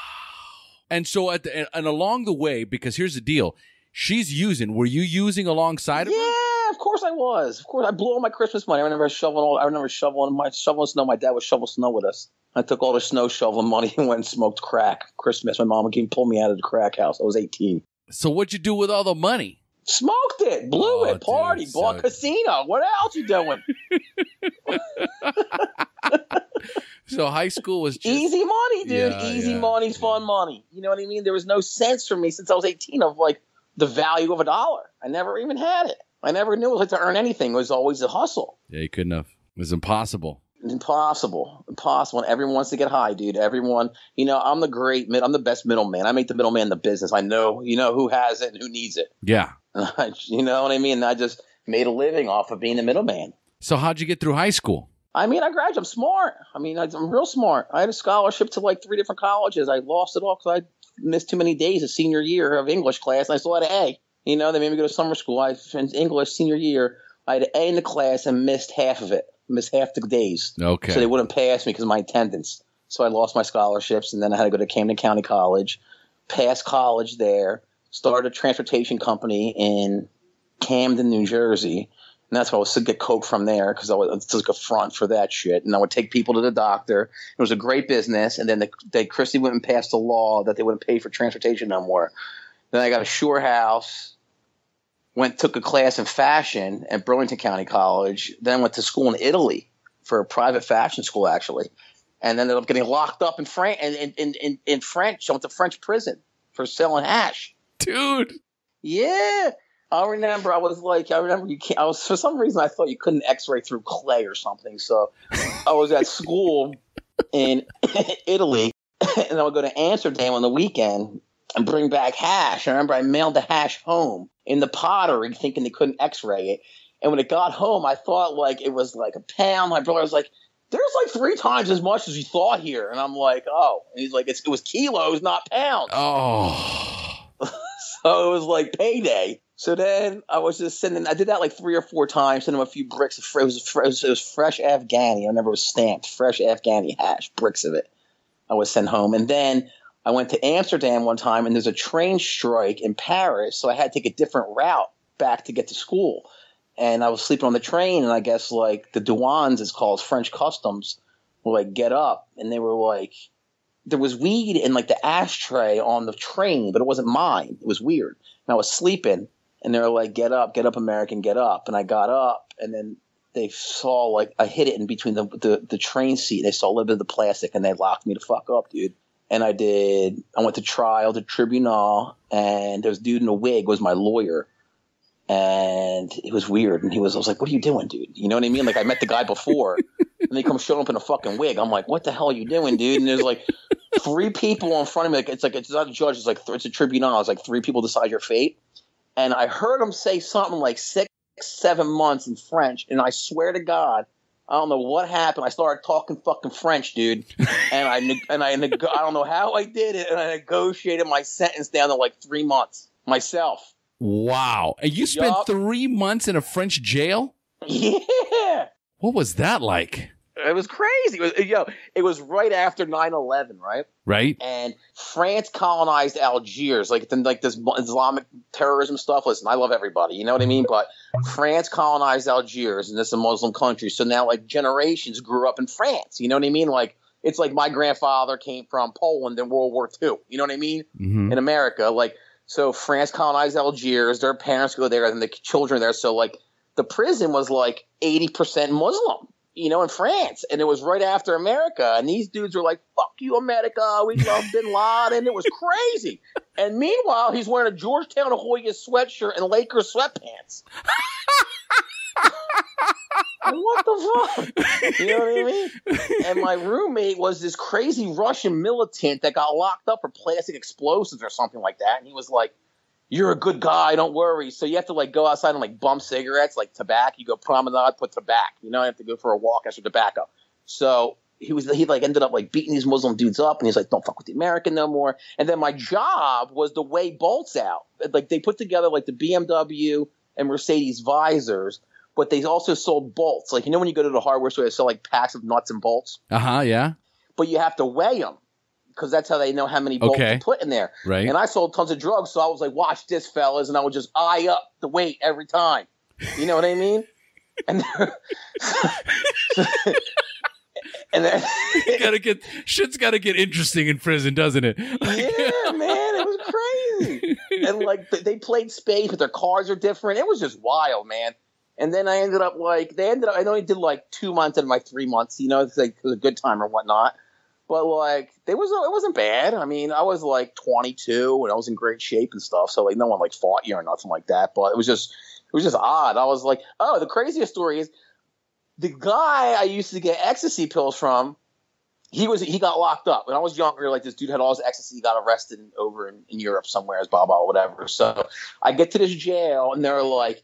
And so at the and, along the way, because here's the deal, she's using. Were you using alongside of her? Yeah, of course I was. Of course, I blew all my Christmas money. I remember shoveling all. I remember shoveling my shoveling snow. My dad would shovel snow with us. I took all the snow shoveling money [LAUGHS] and went and smoked crack. Christmas, my mom came pull me out of the crack house. I was eighteen. So what'd you do with all the money? Smoked it, blew Oh, it, party, dude, bought so- casino. What else you doing? [LAUGHS] [LAUGHS] So high school was just Easy money, dude. Yeah, Easy yeah, money's yeah. fun money. You know what I mean? There was no sense for me since I was 18 of like the value of a dollar. I never even had it. I never knew it was like to earn anything. It was always a hustle. Yeah, you couldn't have. It was impossible. Impossible. Impossible. And everyone wants to get high, dude. Everyone, you know, I'm the great mid. I'm the best middleman. I make the middleman the business. I know, you know, who has it and who needs it. Yeah. [LAUGHS] you know what I mean? I just made a living off of being the middleman. So how'd you get through high school? I mean, I graduated. I'm smart. I mean, I- I'm real smart. I had a scholarship to like three different colleges. I lost it all because I missed too many days of senior year of English class, and I still had an A. You know, they made me go to summer school. I in English senior year. I had an A in the class and missed half of it. Missed half the days, Okay. so they wouldn't pass me because of my attendance. So I lost my scholarships, and then I had to go to Camden County College, pass college there, started a transportation company in Camden, New Jersey. And that's why I was to get coke from there because I was it's like a front for that shit. And I would take people to the doctor. It was a great business. And then the, they Christie went and passed a law that they wouldn't pay for transportation no more. Then I got a Shore House. Went took a class in fashion at Burlington County College. Then went to school in Italy for a private fashion school actually, and ended up getting locked up in France. In, in, in, in French, I went to French prison for selling hash. Dude. Yeah. I remember I was like, I remember you can't, I was, for some reason, I thought you couldn't x ray through clay or something. So I was at school in [LAUGHS] Italy and I would go to Amsterdam on the weekend and bring back hash. I remember I mailed the hash home in the pottery thinking they couldn't x ray it. And when it got home, I thought like it was like a pound. My brother was like, there's like three times as much as you thought here. And I'm like, oh. And he's like, it's, it was kilos, not pounds. Oh. [LAUGHS] So it was like payday. So then I was just sending. I did that like three or four times. Sending him a few bricks of it was, it was, it was fresh Afghani. I remember it was stamped fresh Afghani hash bricks of it. I was sent home, and then I went to Amsterdam one time, and there's a train strike in Paris, so I had to take a different route back to get to school. And I was sleeping on the train, and I guess like the douanes is called French customs were like get up, and they were like there was weed in like the ashtray on the train, but it wasn't mine. It was weird. And I was sleeping, and they were like, "Get up, get up, American, get up." And I got up, and then they saw like I hit it in between the the, the train seat. They saw a little bit of the plastic, and they locked me the fuck up, dude. And I did. I went to trial, to tribunal, and there was dude in a wig was my lawyer. And it was weird. And he was, I was like, what are you doing, dude? You know what I mean? Like, I met the guy before, [LAUGHS] and they come showing up in a fucking wig. I'm like, what the hell are you doing, dude? And there's like three people in front of me. Like, it's like, it's not a judge, it's like, it's a tribunal. It's like three people decide your fate. And I heard him say something like six, seven months in French. And I swear to God, I don't know what happened. I started talking fucking French, dude. [LAUGHS] And I, and I, I don't know how I did it. And I negotiated my sentence down to like three months myself. Wow. And you spent Yup. three months in a French jail? [LAUGHS] Yeah. What was that like? It was crazy. It was, yo, it was right after 9-11, right? Right? And France colonized Algiers, like then like this Islamic terrorism stuff. Listen, I love everybody, you know what I mean? But France colonized Algiers, and this is a Muslim country. So now like generations grew up in France. You know what I mean? Like it's like my grandfather came from Poland in World War II. You know what I mean? hmm in America. Like, so France colonized Algiers. Their parents go there, and the children are there. So, like, the prison was like eighty percent Muslim. You know, in France, and it was right after America, and these dudes were like, "Fuck you, America! We love Bin Laden." It was crazy. [LAUGHS] and meanwhile, he's wearing a Georgetown Hoya sweatshirt and Lakers sweatpants. what the fuck? You know what I mean? and my roommate was this crazy Russian militant that got locked up for plastic explosives or something like that. And he was like, "You're a good guy, don't worry." So you have to like go outside and like bump cigarettes, like tobacco. You go promenade, put tobacco. You know, you have to go for a walk after tobacco. So he was he like ended up like beating these Muslim dudes up, and he's like, "Don't fuck with the American no more." And then my job was to weigh bolts out. Like they put together like the BMW and Mercedes visors. But they also sold bolts. Like, you know, when you go to the hardware store, they sell like packs of nuts and bolts? Uh huh. Yeah. but you have to weigh them because that's how they know how many bolts Okay. to put in there. Right. And I sold tons of drugs, so I was like, "Watch this, fellas," and I would just eye up the weight every time. You know what I mean? And [LAUGHS] and then [LAUGHS] gotta get shit's gotta get interesting in prison, doesn't it? [LAUGHS] yeah, man, it was crazy. and like they played spades, but their cars are different. It was just wild, man. And then I ended up like they ended up. I only did like two months out of my three months. You know, it's like it was a good time or whatnot. But like they was it wasn't bad. I mean, I was like 22 and I was in great shape and stuff. So like no one like fought you or nothing like that. But it was just it was just odd. I was like, oh, the craziest story is the guy I used to get ecstasy pills from he was he got locked up when I was younger. Like this dude had all his ecstasy, got arrested over in, in Europe somewhere as blah blah whatever. So I get to this jail and they're like,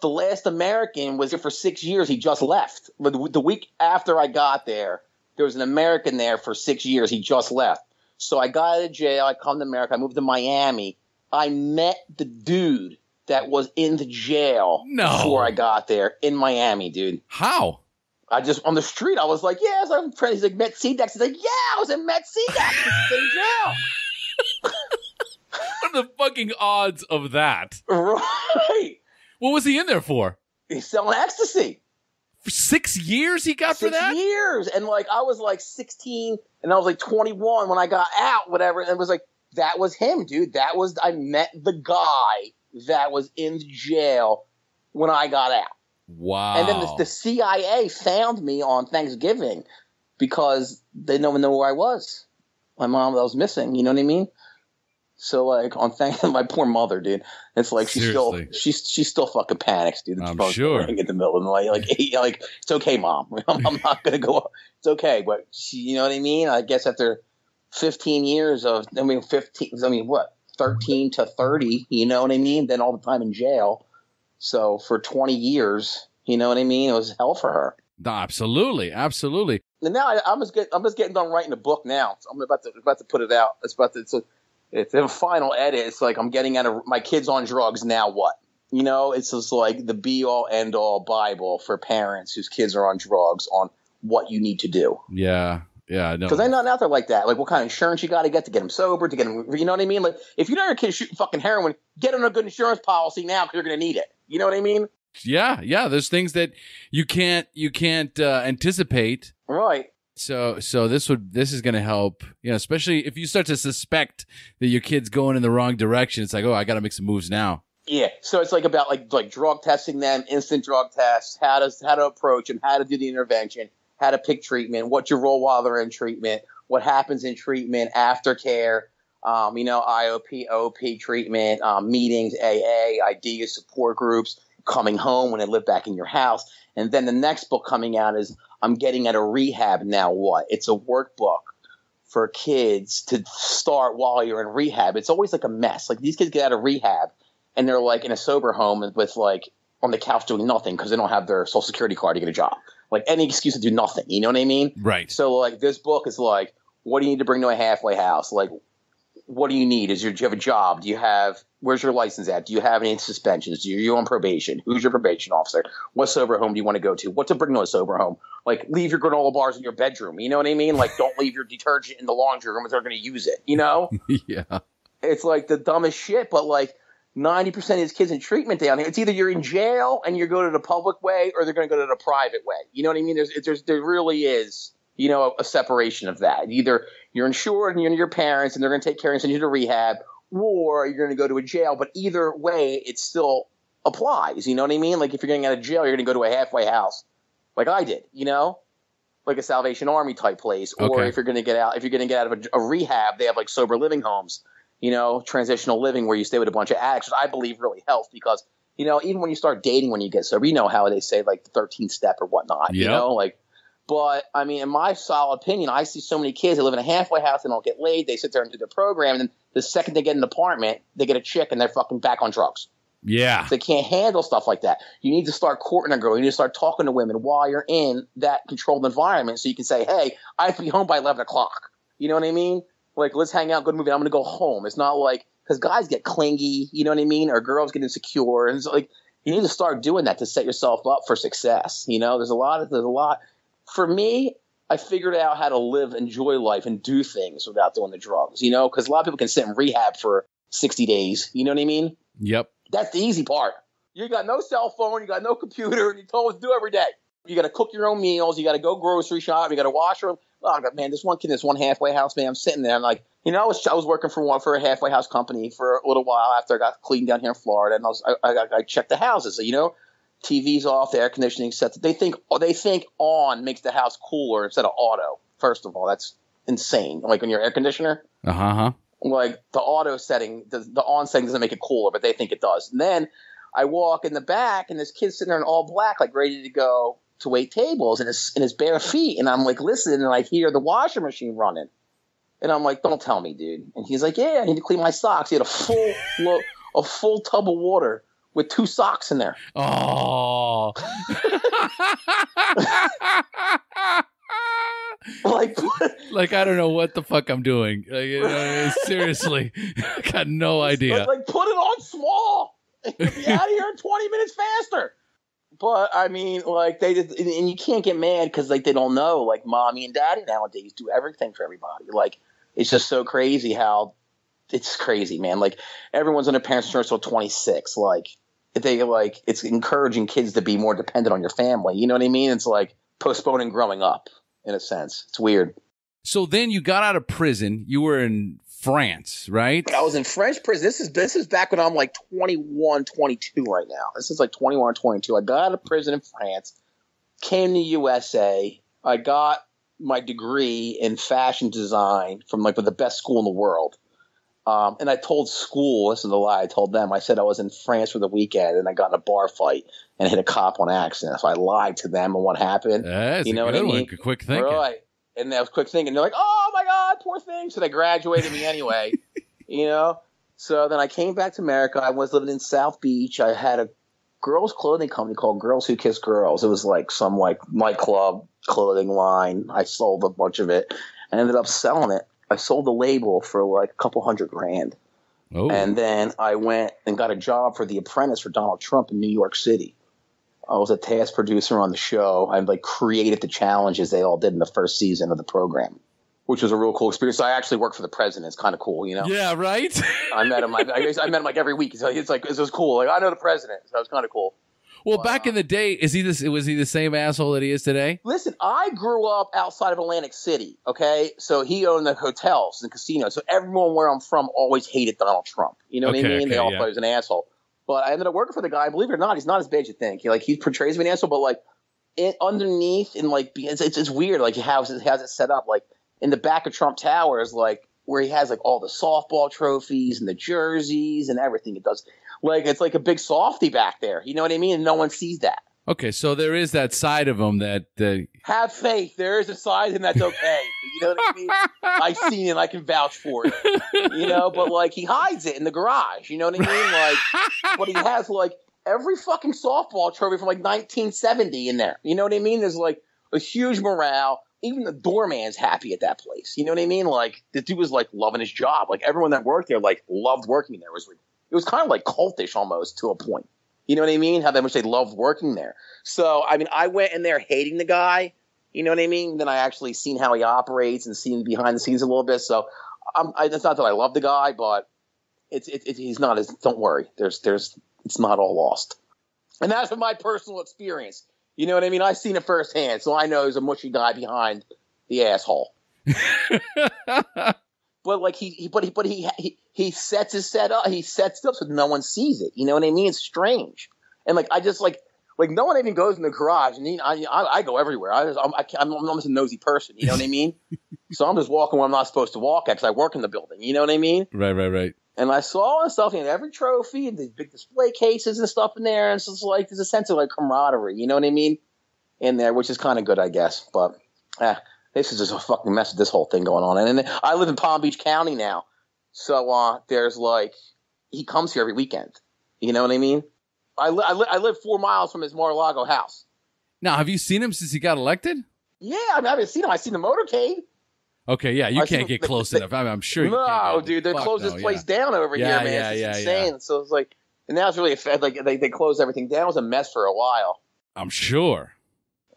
the last American was here for six years. He just left. But the week after I got there, there was an American there for six years. He just left. So I got out of jail. I come to America. I moved to Miami. I met the dude that was in the jail No. before I got there in Miami, dude. How? I just on the street, I was like, "Yeah, I was like, friend." He's like, "Met CDEX." He's like, "Yeah, I was in Met CDEX in jail." [LAUGHS] What are the fucking odds of that? [LAUGHS] right? What was he in there for? He's selling ecstasy. Six years he got for that? years, and like I was like 16, and I was like 21 when I got out, whatever. And it was like that was him, dude. That was I met the guy that was in jail when I got out. Wow. And then the, the CIA found me on Thanksgiving because they didn't know where I was. My mom that was missing. You know what I mean? So like on thank [LAUGHS] my poor mother, dude. It's like she's still Seriously. she's she's still fucking panics, dude. I'm sure. in the middle of the night, like [LAUGHS] like it's okay, mom. [LAUGHS] I'm, I'm not gonna go. It's okay, but she, you know what I mean? I guess after 15 years of, I mean 15, I mean what, 13 to 30, you know what I mean? Then all the time in jail. So for 20 years, you know what I mean? It was hell for her. Absolutely, absolutely. And now I, I'm just get, I'm just getting done writing a book now. So I'm about to about to put it out. It's about to it's a, it's a final edit. It's like I'm getting out of my kids on drugs. Now what? You know, it's just like the be all end all Bible for parents whose kids are on drugs on what you need to do. Yeah, yeah, I know. Because they're not out there like that. Like what kind of insurance you got to get to get them sober, to get them. You know what I mean? Like if you know your kid's shooting fucking heroin, get them a good insurance policy now because you're going to need it. You know what I mean? yeah, yeah. There's things that you can't you can't uh, anticipate. Right. So so this would this is going to help. You know, especially if you start to suspect that your kid's going in the wrong direction. It's like, oh, I got to make some moves now. Yeah, so it's like about like like drug testing them, instant drug tests, how to how to approach them, how to do the intervention, how to pick treatment, what's your role while they're in treatment, what happens in treatment, aftercare, um, you know, IOP, OP treatment, um, meetings, AA, ideas, support groups, coming home when they live back in your house, and then the next book coming out is I'm getting at a rehab now. What? It's a workbook for kids to start while you're in rehab. It's always like a mess. Like these kids get out of rehab and they're like in a sober home with like on the couch doing nothing because they don't have their social security card to get a job. Like any excuse to do nothing. You know what I mean? Right. So like this book is like, what do you need to bring to a halfway house? Like, what do you need? Is your do you have a job? Do you have where's your license at? Do you have any suspensions? Do you, are you on probation? Who's your probation officer? What sober home do you want to go to? What to bring to a sober home? Like leave your granola bars in your bedroom. You know what I mean? Like don't leave your detergent in the laundry room if they're going to use it. You know? [LAUGHS] yeah. It's like the dumbest shit, but like. 90% of these kids in treatment down here, it's either you're in jail and you're going to the public way or they're going to go to the private way. You know what I mean? There's, there's, there really is, you know, a, a separation of that. Either you're insured and you're your parents and they're going to take care and send you to rehab, or you're going to go to a jail. But either way, it still applies. You know what I mean? Like if you're getting out of jail, you're going to go to a halfway house, like I did. You know, like a Salvation Army type place. Or Okay. if you're going to get out, if you're going to get out of a, a rehab, they have like sober living homes. You know, transitional living where you stay with a bunch of addicts, which I believe really helps because you know even when you start dating when you get sober, you know how they say like the 13th step or whatnot. You know, like. But I mean, in my solid opinion, I see so many kids that live in a halfway house and don't get laid. They sit there and do their program, and then the second they get an apartment, they get a chick and they're fucking back on drugs. Yeah. They can't handle stuff like that. You need to start courting a girl. You need to start talking to women while you're in that controlled environment, so you can say, "Hey, I have to be home by eleven o'clock." You know what I mean? Like, let's hang out, good movie. I'm going to go home. It's not like because guys get clingy. You know what I mean? Or girls get insecure, and it's like you need to start doing that to set yourself up for success. You know, there's a lot of there's a lot. For me, I figured out how to live, enjoy life, and do things without doing the drugs. You know, because a lot of people can sit in rehab for sixty days. You know what I mean? Yep. That's the easy part. You got no cell phone, you got no computer, and you told what to do every day. You got to cook your own meals, you got to go grocery shop, you got to wash your. Oh man, this one kid, this one halfway house, man, I'm sitting there, I'm like, you know, I was, I was working for one for a halfway house company for a little while after I got clean down here in Florida, and I was, I, I, I checked the houses, you know, TV's off, the air conditioning set. They think they think on makes the house cooler instead of auto. First of all, that's insane. Like on your air conditioner Uh huh. like the auto setting, the, the on setting doesn't make it cooler, but they think it does. And then I walk in the back, and this kid's sitting there in all black, like ready to go to wait tables, and his in his bare feet. And I'm like listening, and I hear the washing machine running. And I'm like, "Don't tell me, dude." And he's like, "Yeah, I need to clean my socks." He had a full [LAUGHS] lo- a full tub of water with two socks in there. Oh. [LAUGHS] Like, like I don't know what the fuck I'm doing. Like, you know, [LAUGHS] seriously, I [LAUGHS] got no idea. Like, like, put it on small. You'll be out of here in 20 minutes faster. But I mean, like they did, and you can't get mad because like they don't know. Like mommy and daddy nowadays do everything for everybody. Like it's just so crazy how it's crazy, man. Like everyone's on their parents' insurance till 26. Like they like it's encouraging kids to be more dependent on your family. You know what I mean? It's like postponing growing up in a sense. It's weird. So then you got out of prison. You were in France, right? I was in French prison. This is this is back when I'm like 21, 22 right now. This is like 21 22. I got out of prison in France, came to USA. I got my degree in fashion design from like the best school in the world. Um, and I told school, this is a lie. I told them. I said I was in France for the weekend, and I got in a bar fight and hit a cop on accident. So I lied to them on what happened. That's You know a what I good one. Quick thinking. Right. And that was quick thinking. They're like, oh my God, poor thing. So they graduated me [LAUGHS] anyway, you know? So then I came back to America. I was living in South Beach. I had a girls' clothing company called Girls Who Kiss Girls. It was like some like nightclub clothing line. I sold a bunch of it and ended up selling it. I sold the label for like a couple hundred grand. Oh, And then I went and got a job for The Apprentice for Donald Trump in New York City. I was a task producer on the show. I like created the challenges they all did in the first season of the program, which was a real cool experience. So I actually worked for the president. It's kind of cool, you know. yeah, right. I met him. I, I met him like every week. So it's like it was cool. Like I know the president, so it was kind of cool. Well, back in the day, is he this? Was he the same asshole that he is today? Listen, I grew up outside of Atlantic City. Okay, so he owned the hotels and casinos. So everyone where I'm from always hated Donald Trump. You know what Okay, I mean? they all yeah. thought he was an asshole. But I ended up working for the guy. Believe it or not, he's not as bad as you think. He, like he portrays me an asshole, but like it, underneath and like it's, it's it's weird. Like how it has it set up. Like in the back of Trump Tower is like where he has like all the softball trophies and the jerseys and everything. It does like it's like a big softy back there. You know what I mean? And no one sees that. Okay, so there is that side of him that that have faith. There is a side and that's okay. You know what I mean? [LAUGHS] I've seen it. I can vouch for it. You know, but like he hides it in the garage. You know what I mean? Like, but he has like every fucking softball trophy from like 1970 in there. You know what I mean? There's like a huge morale. even the doorman's happy at that place. You know what I mean? Like the dude was like loving his job. Like everyone that worked there like loved working there. It was like it was kind of like cultish almost to a point. You know what I mean? How that much they loved working there. So I mean, I went in there hating the guy. You know what I mean? Then I actually seen how he operates and seen behind the scenes a little bit. So I'm, I, it's not that I love the guy, but it's it, it, he's not as. Don't worry. There's there's it's not all lost. And that's from my personal experience. You know what I mean? I've seen it firsthand, so I know there's a mushy guy behind the asshole. [LAUGHS] but like he, he but he but he, he he sets his set up. He sets it up so no one sees it. You know what I mean? It's strange. And like I just like like no one even goes in the garage, and I, I, I go everywhere. I just, I'm, I, I'm almost a nosy person. You know what I mean? [LAUGHS] so I'm just walking where I'm not supposed to walk at because I work in the building. You know what I mean? Right, right, right. And I saw all this stuff in every trophy and these big display cases and stuff in there, and so it's like there's a sense of like camaraderie. You know what I mean? In there, which is kind of good, I guess. But eh, this is just a fucking mess with this whole thing going on. And, and I live in Palm Beach County now, so uh, there's like he comes here every weekend. You know what I mean? I, li- I, li- I live four miles from his Mar-a-Lago house. Now, have you seen him since he got elected? Yeah, I, mean, I haven't seen him. I've seen the motorcade. Okay, yeah, you I can't get close they- enough. I mean, I'm sure. You no, dude, they closed no, this place yeah. down over Yeah, here, man. yeah, it's yeah, insane. So it's like, and now it's really. Like they, they closed everything down. It was a mess for a while. I'm sure.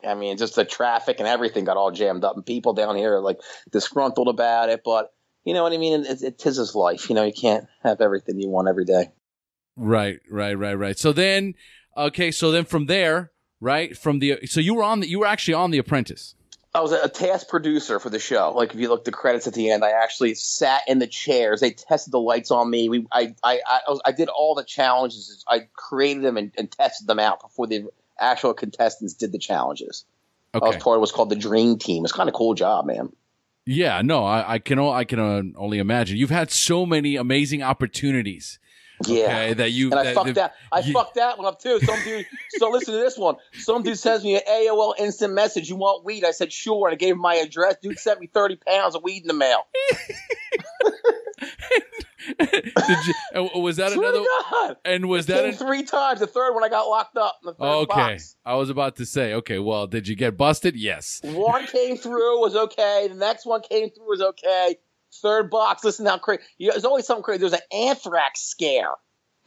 I mean, just the traffic and everything got all jammed up, and people down here are like disgruntled about it. But you know what I mean? It, it tis his life. You know, you can't have everything you want every day. Right, right, right, right. So then, okay, so then from there, right, from the so you were on the you were actually on The Apprentice. I was a task producer for the show. Like if you look the credits at the end, I actually sat in the chairs. They tested the lights on me. We, I, I, I, was- I did all the challenges. I created them and, and tested them out before the actual contestants did the challenges. I was part of what's called the Dream Team. It's kind of cool job, man. Yeah, no, I, I can o- I can uh, only imagine. You've had so many amazing opportunities. Yeah. Okay, that you And I that, fucked that. I you- fucked that one up too. Some dude. so listen to this one. Some dude sends me an AOL instant message. You want weed? I said sure. And I gave him my address. Dude sent me thirty pounds of weed in the mail. [LAUGHS] [LAUGHS] [LAUGHS] [LAUGHS] Did you? uh, Was that another? God. And was It that an, three times. The third one I got locked up in the third okay? box. I was about to say, okay. Well, did you get busted? Yes. One came through was okay. The next one came through was okay. Third box. Listen how crazy. There's always something crazy. There's an anthrax scare,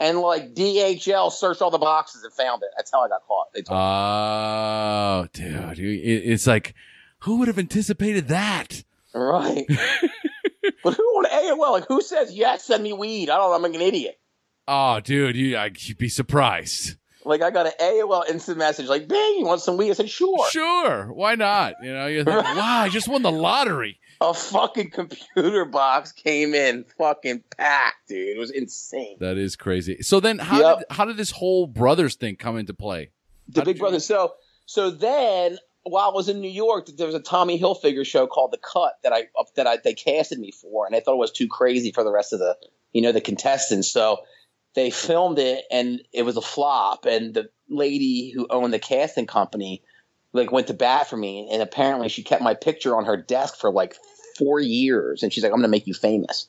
and like DHL searched all the boxes and found it. That's how I got caught. They told me. Oh, dude, it's like, who would have anticipated that? Right. [LAUGHS] but who on AOL? Like, who says yes? Send me weed. I don't know. I'm like an idiot. Oh, dude, you, I, you'd be surprised. Like, I got an AOL instant message. Like, Bing, you want some weed? I said, sure. Sure, why not? You know, you think, [LAUGHS] wow, I just won the lottery. A fucking computer box came in, fucking packed, dude. It was insane. That is crazy. So then, how Yep. did how did this whole brothers thing come into play? the How Big you- Brother. So so then while I was in New York, there was a Tommy Hilfiger show called The Cut that I uh, that I they casted me for, and I thought it was too crazy for the rest of the you know the contestants. So they filmed it, and it was a flop. And the lady who owned the casting company like went to bat for me, and apparently she kept my picture on her desk for like four years, and she's like, "I'm going to make you famous."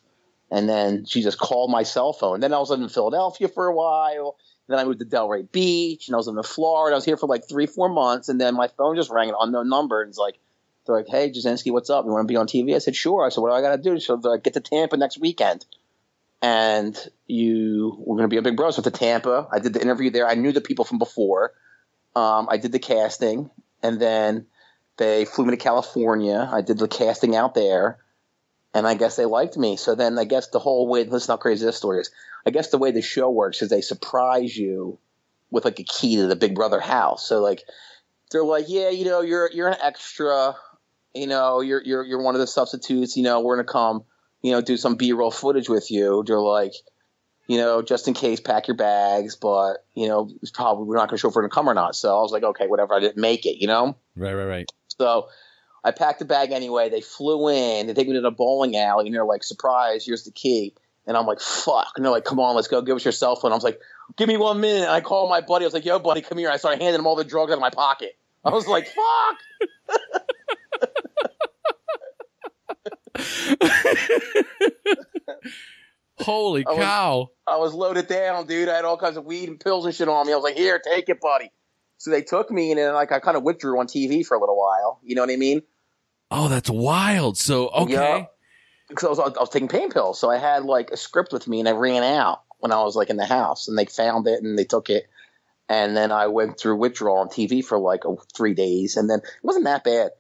And then she just called my cell phone. Then I was in Philadelphia for a while. Then I moved to Delray Beach, and I was in Florida. I was here for like three, four months, and then my phone just rang an unknown number, and it's like, they're like, "Hey, Jasinski, what's up? You want to be on TV?" I said, "Sure." I said, "What do I got to do?" So they're like, "Get to Tampa next weekend, and you we're going to be a big bros." So to Tampa, I did the interview there. I knew the people from before. Um, I did the casting, and then they flew me to California. I did the casting out there, and I guess they liked me. So then I guess the whole way. Listen how crazy this story is. I guess the way the show works is they surprise you with like a key to the Big Brother house. So like they're like, yeah, you know, you're you're an extra, you know, you're you're you're one of the substitutes. You know, we're gonna come, you know, do some B-roll footage with you. They're like, you know, just in case, pack your bags, but you know, it's probably we're not gonna show if we're gonna come or not. So I was like, okay, whatever. I didn't make it, you know. Right, right, right. So I packed a bag anyway. They flew in. They take me to the bowling alley, and they're like, "Surprise! Here's the key." And I'm like, "Fuck!" And they're like, "Come on, let's go. Give us your cell phone." I was like, "Give me one minute." And I call my buddy. I was like, "Yo, buddy, come here." I started handing him all the drugs out of my pocket. I was like, "Fuck!" [LAUGHS] Holy I was- cow! I was loaded down, dude. I had all kinds of weed and pills and shit on me. I was like, "Here, take it, buddy." So they took me, and then like I kind of withdrew on TV for a little while. You know what I mean? Oh, that's wild. So okay. Yeah. Because I was, I was taking pain pills, so I had like a script with me, and I ran out when I was like in the house, and they found it and they took it, and then I went through withdrawal on TV for like oh, three days, and then it wasn't that bad,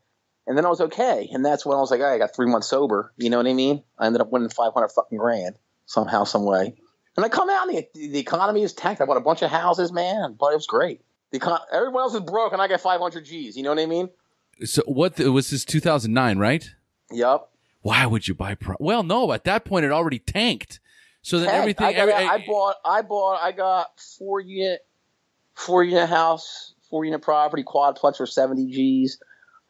and then I was okay, and that's when I was like, right, I got three months sober, you know what I mean? I ended up winning five hundred fucking grand somehow, some way, and I come out, and the, the economy is tanked. I bought a bunch of houses, man, but it was great. The econ- everyone else is broke, and I got five hundred G's. You know what I mean? So what the, was this 2009, right? Yep. Why would you buy? Pro- well, no, at that point it already tanked. So then everything. I, got, every- I bought. I bought. I got four unit, four unit house, four unit property, quadplex for seventy G's.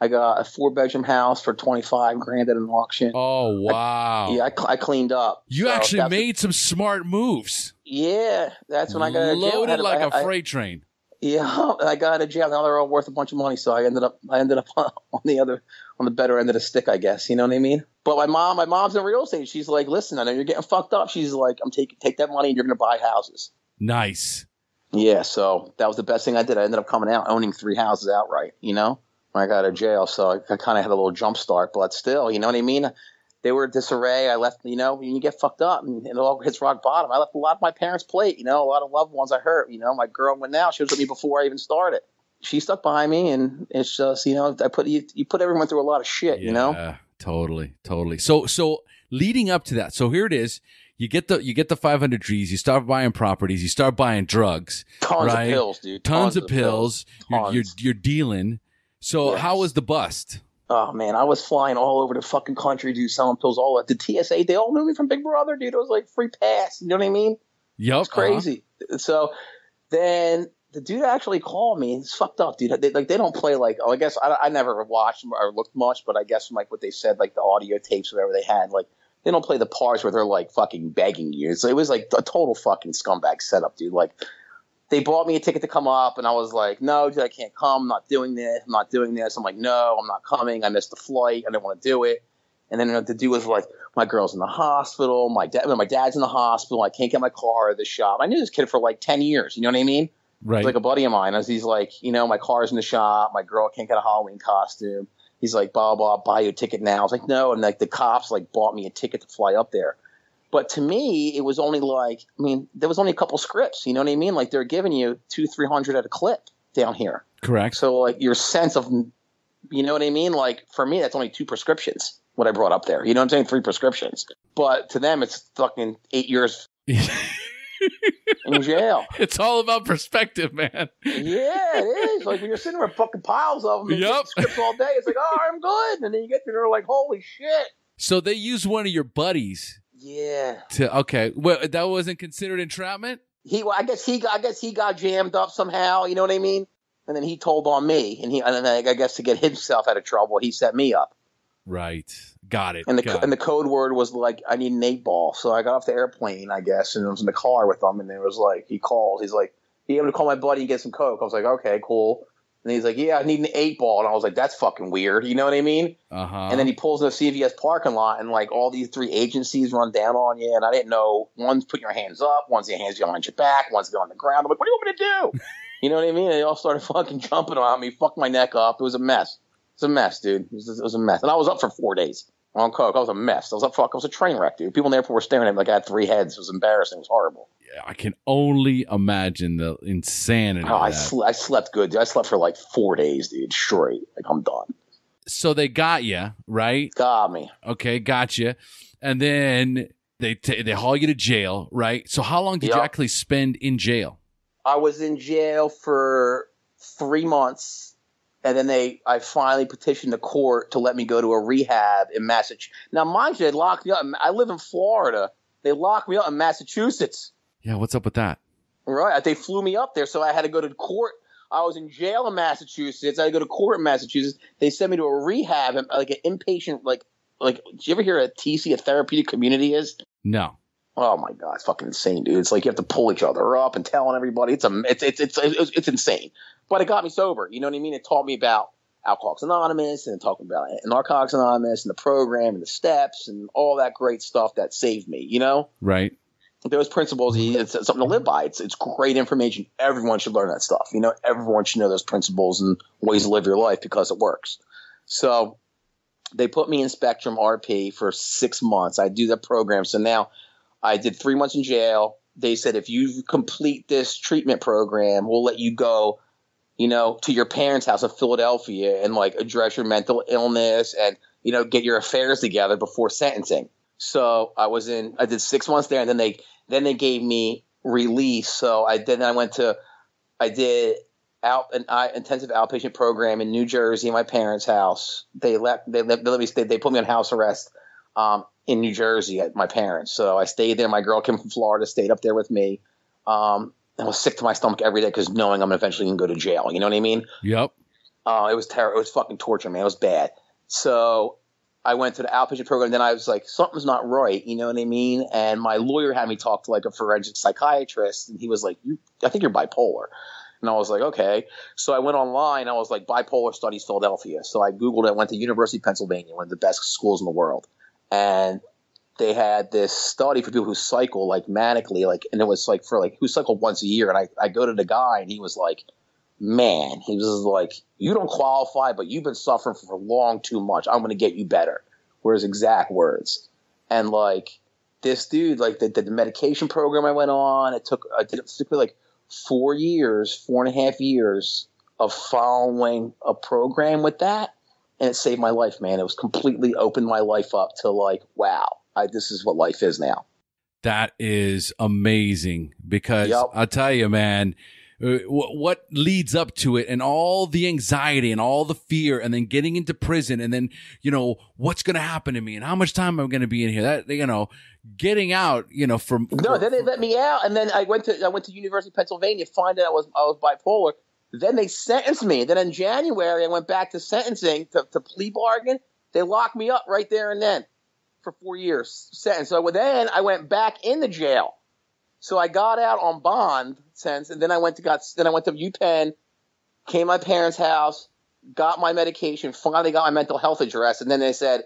I got a four bedroom house for twenty five grand at an auction. Oh wow! Yeah, I, I cleaned up. you So actually made some smart moves. Yeah, that's when I got out of jail. I loaded had- like I- a I- freight train. Yeah, [LAUGHS] I got out of jail. Now they're all worth a bunch of money. So I ended up. I ended up [LAUGHS] on the other, on the better end of the stick, I guess. You know what I mean? But my mom, my mom's in real estate. She's like, listen, I know you're getting fucked up. She's like, I'm taking take that money and you're gonna buy houses. Nice. Yeah, so that was the best thing I did. I ended up coming out owning three houses outright, you know, when I got out of jail. So I, I kind of had a little jump start, but still, you know what I mean? They were a disarray. I left, you know, when you get fucked up and it all hits rock bottom. I left a lot of my parents' plate, you know, a lot of loved ones I hurt. You know, my girl went out. She was with me before I even started. She stuck by me, and it's just, you know, I put you, you put everyone through a lot of shit, you know. Yeah, totally, totally. So, so leading up to that, so here it is. You get the you get the 500 G's. You start buying properties. You start buying drugs. Tons Right. of pills, dude. Tons, of pills. You're, you're you're dealing. So, Yes. how was the bust? Oh man, I was flying all over the fucking country, dude, selling pills all at the TSA. They all knew me from Big Brother, dude. It was like free pass. You know what I mean? Yep, It's uh-huh. crazy. So then the dude actually called me. It's fucked up, dude. They, like they don't play like. Oh, I guess I, I never watched or looked much, but I guess from like what they said, like the audio tapes, whatever they had, like they don't play the parts where they're like fucking begging you. So it was like a total fucking scumbag setup, dude. Like they bought me a ticket to come up, and I was like, no, dude, I can't come. I'm not doing this. I'm not doing this. I'm like, no, I'm not coming. I missed the flight. I didn't want to do it. And then the dude was like, my girl's in the hospital. My dad, my dad's in the hospital. I can't get my car at the shop. I knew this kid for like ten years. You know what I mean? Right. He's like a buddy of mine. As he's like, you know, my car's in the shop. My girl can't get a Halloween costume. He's like, blah blah. Buy you a ticket now. I was like, no. And like the cops like bought me a ticket to fly up there. But to me, it was only like, I mean, there was only a couple scripts. You know what I mean? Like they're giving you two, three hundred at a clip down here. Correct. So like your sense of, you know what I mean? Like for me, that's only two prescriptions. What I brought up there, you know what I'm saying? Three prescriptions. But to them, it's fucking eight years [LAUGHS] in jail. it's all about perspective, man. Yeah, it is. Like when you're sitting there with fucking piles of them Yep. scripts all day, it's like, oh, I'm good. And then you get there, they're like, holy shit. So they use one of your buddies Yeah. to okay. Well, that wasn't considered entrapment. He, well, I guess he, got, I guess he got jammed up somehow. You know what I mean? And then he told on me, and he, and then I guess to get himself out of trouble, he set me up. Right. Got it. And the and the code word was like, I need an eight ball. So I got off the airplane, I guess, and I was in the car with him, and it was like he called. He's like, "He able to call my buddy and get some coke?" I was like, "Okay, cool." And he's like, "Yeah, I need an eight ball," and I was like, "That's fucking weird." You know what I mean? Uh huh. And then he pulls in the CVS parking lot, and like all these three agencies run down on you, and I didn't know one's putting your hands up, one's your hands behind your back, one's on the ground. I'm like, "What do you want me to do?" [LAUGHS] you know what I mean? And they all started fucking jumping on me, fucked my neck up. It was a mess. It was a mess, dude. It was, it was a mess, and I was up for four days on coke. I was a mess. I was up. Fuck. I was a train wreck, dude. People in the airport were staring at me like I had three heads. It was embarrassing. It was horrible. Yeah, I can only imagine the insanity. Oh, I, sl- I slept good. Dude. I slept for like four days, dude, straight. Like I'm done. so they got you right. Got me. Okay, got you. And then they t- they haul you to jail, right? So how long did you actually spend in jail? I was in jail for three months, and then they I finally petitioned the court to let me go to a rehab in Massachusetts. Now, mind you, they locked me up. I live in Florida. They locked me up in Massachusetts. Yeah, what's up with that? Right? They flew me up there, so I had to go to court. I was in jail in Massachusetts. I had to go to court in Massachusetts. They sent me to a rehab, like an inpatient, like like. Did you ever hear a TC, a therapeutic community is? No. Oh my god, it's fucking insane, dude. It's like you have to pull each other up and telling everybody. It's a, it's it's it's it's, it's insane. But it got me sober. You know what I mean? It taught me about Alcoholics Anonymous and talking about Narcotics Anonymous and the program and the steps and all that great stuff that saved me. You know, Right. those principles. It's something to live by. It's it's great information. Everyone should learn that stuff. You know, everyone should know those principles and ways to live your life because it works. So they put me in Spectrum RP for six months. I do the program. So now I did three months in jail. They said if you complete this treatment program, we'll let you go, you know, to your parents' house in Philadelphia and like address your mental illness and you know get your affairs together before sentencing. So I was in. I did six months there, and then they then they gave me release. So I then I went to I did out an I, intensive outpatient program in New Jersey, in my parents' house. They let they let, they let me stay. They put me on house arrest um, in New Jersey at my parents. So I stayed there. My girl came from Florida, stayed up there with me. Um, I was sick to my stomach every day because knowing I'm eventually going to go to jail. You know what I mean? Yep. Uh, it was terrible. It was fucking torture, man. It was bad. So I went to the outpatient program. Then I was like, something's not right. You know what I mean? And my lawyer had me talk to like a forensic psychiatrist, and he was like, "You, I think you're bipolar." And I was like, okay. So I went online. I was like, bipolar studies Philadelphia. So I Googled it, went to University of Pennsylvania, one of the best schools in the world. And they had this study for people who cycle like manically, like, and it was like for like who cycle once a year. And I, I go to the guy and he was like, man, he was like, you don't qualify, but you've been suffering for long too much. I'm going to get you better. Were his exact words. And like this dude, like the, the medication program I went on, it took, I did it took me like four years, four and a half years of following a program with that, and it saved my life, man. It was completely opened my life up to like, wow, I, this is what life is now. That is amazing because Yep. I'll tell you, man, uh, what leads up to it and all the anxiety and all the fear and then getting into prison and then, you know, what's going to happen to me and how much time I'm going to be in here? That, you know, getting out, you know, from. No, then they let me out, and then I went to I went to University of Pennsylvania, find out I was I was bipolar. Then they sentenced me. Then in January, I went back to sentencing to, to plea bargain. They locked me up right there and then for four years sentence. So then I went back in the jail. So I got out on bond since, and then I went to got then I went to UPenn, came to my parents' house, got my medication, finally got my mental health address, and then they said,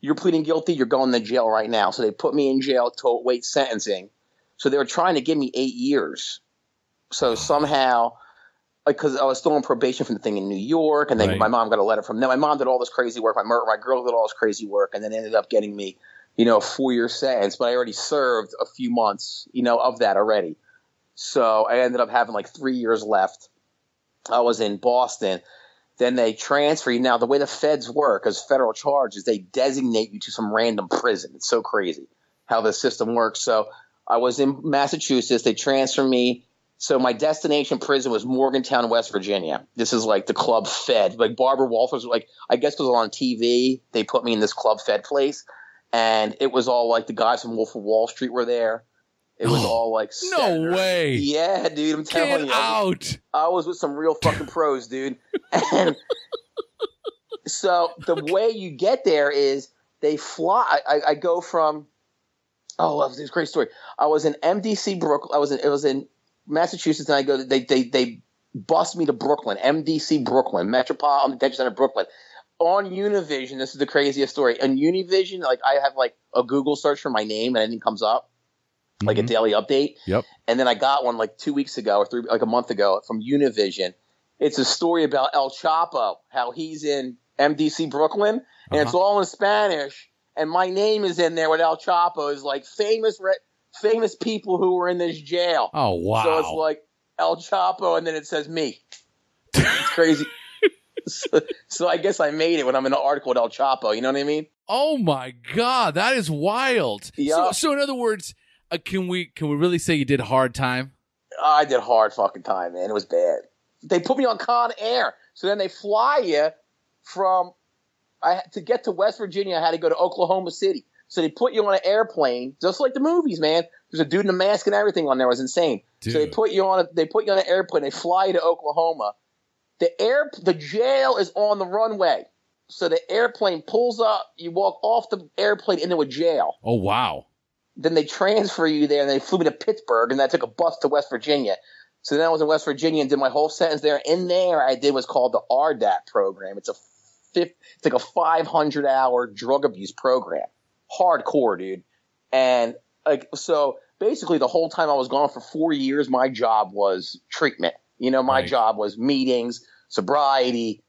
"You're pleading guilty. You're going to jail right now." So they put me in jail to await sentencing. So they were trying to give me eight years. So somehow, like, because I was still on probation from the thing in New York, and then Right. my mom got a letter from them. My mom did all this crazy work. My my girl did all this crazy work, and then ended up getting me, you know, a four year sentence. But I already served a few months, you know, of that already. So I ended up having like three years left. I was in Boston. Then they transfer you. Now, the way the feds work as federal charges, they designate you to some random prison. It's so crazy how the system works. So I was in Massachusetts. They transferred me. So my destination prison was Morgantown, West Virginia. This is like the Club Fed. Like Barbara Walters, like I guess it was on TV. They put me in this Club Fed place, and it was all like the guys from Wolf of Wall Street were there. It was [GASPS] all like No way. Yeah, dude, I'm telling Get you. Out. I was with some real fucking pros, dude. [LAUGHS] And so the way you get there is they fly. I, I go from. Oh, this is a great story. I was in MDC Brooklyn. I was in. It was in Massachusetts, and I go. They they they bust me to Brooklyn, MDC Brooklyn, Metropolitan Detention Center Brooklyn. On Univision, this is the craziest story. On Univision, like I have like a Google search for my name, and anything comes up, like a Mhm. daily update. Yep. And then I got one like two weeks ago or three, like a month ago from Univision. It's a story about El Chapo, how he's in MDC Brooklyn, and it's Uh-huh. all in Spanish. And my name is in there with El Chapo is like famous, re- famous people who were in this jail. Oh, wow. So it's like El Chapo, and then it says me. It's crazy. [LAUGHS] so, so I guess I made it when I'm in an article with El Chapo. You know what I mean? Oh my god, that is wild. So, Yeah. so in other words, uh, can we can we really say you did hard time? I did hard fucking time, man. It was bad. They put me on Con Air, so then they fly you from. I had to get to West Virginia. I had to go to Oklahoma City. So they put you on an airplane, just like the movies, man. There's a dude in a mask and everything on there. It was insane. So they put you on a they put you on an airplane. They fly you to Oklahoma. The air the jail is on the runway. So the airplane pulls up. You walk off the airplane into a jail Oh wow. then they transfer you there and they flew me to Pittsburgh and then I took a bus to West Virginia. So then I was in West Virginia and did my whole sentence there. In there, I did what's called the RDAP program. It's a fifth, it's like a 500 hour drug abuse program. Hardcore, dude. And like, so basically the whole time I was gone for four years, my job was treatment. You know, my Right. job was meetings, sobriety,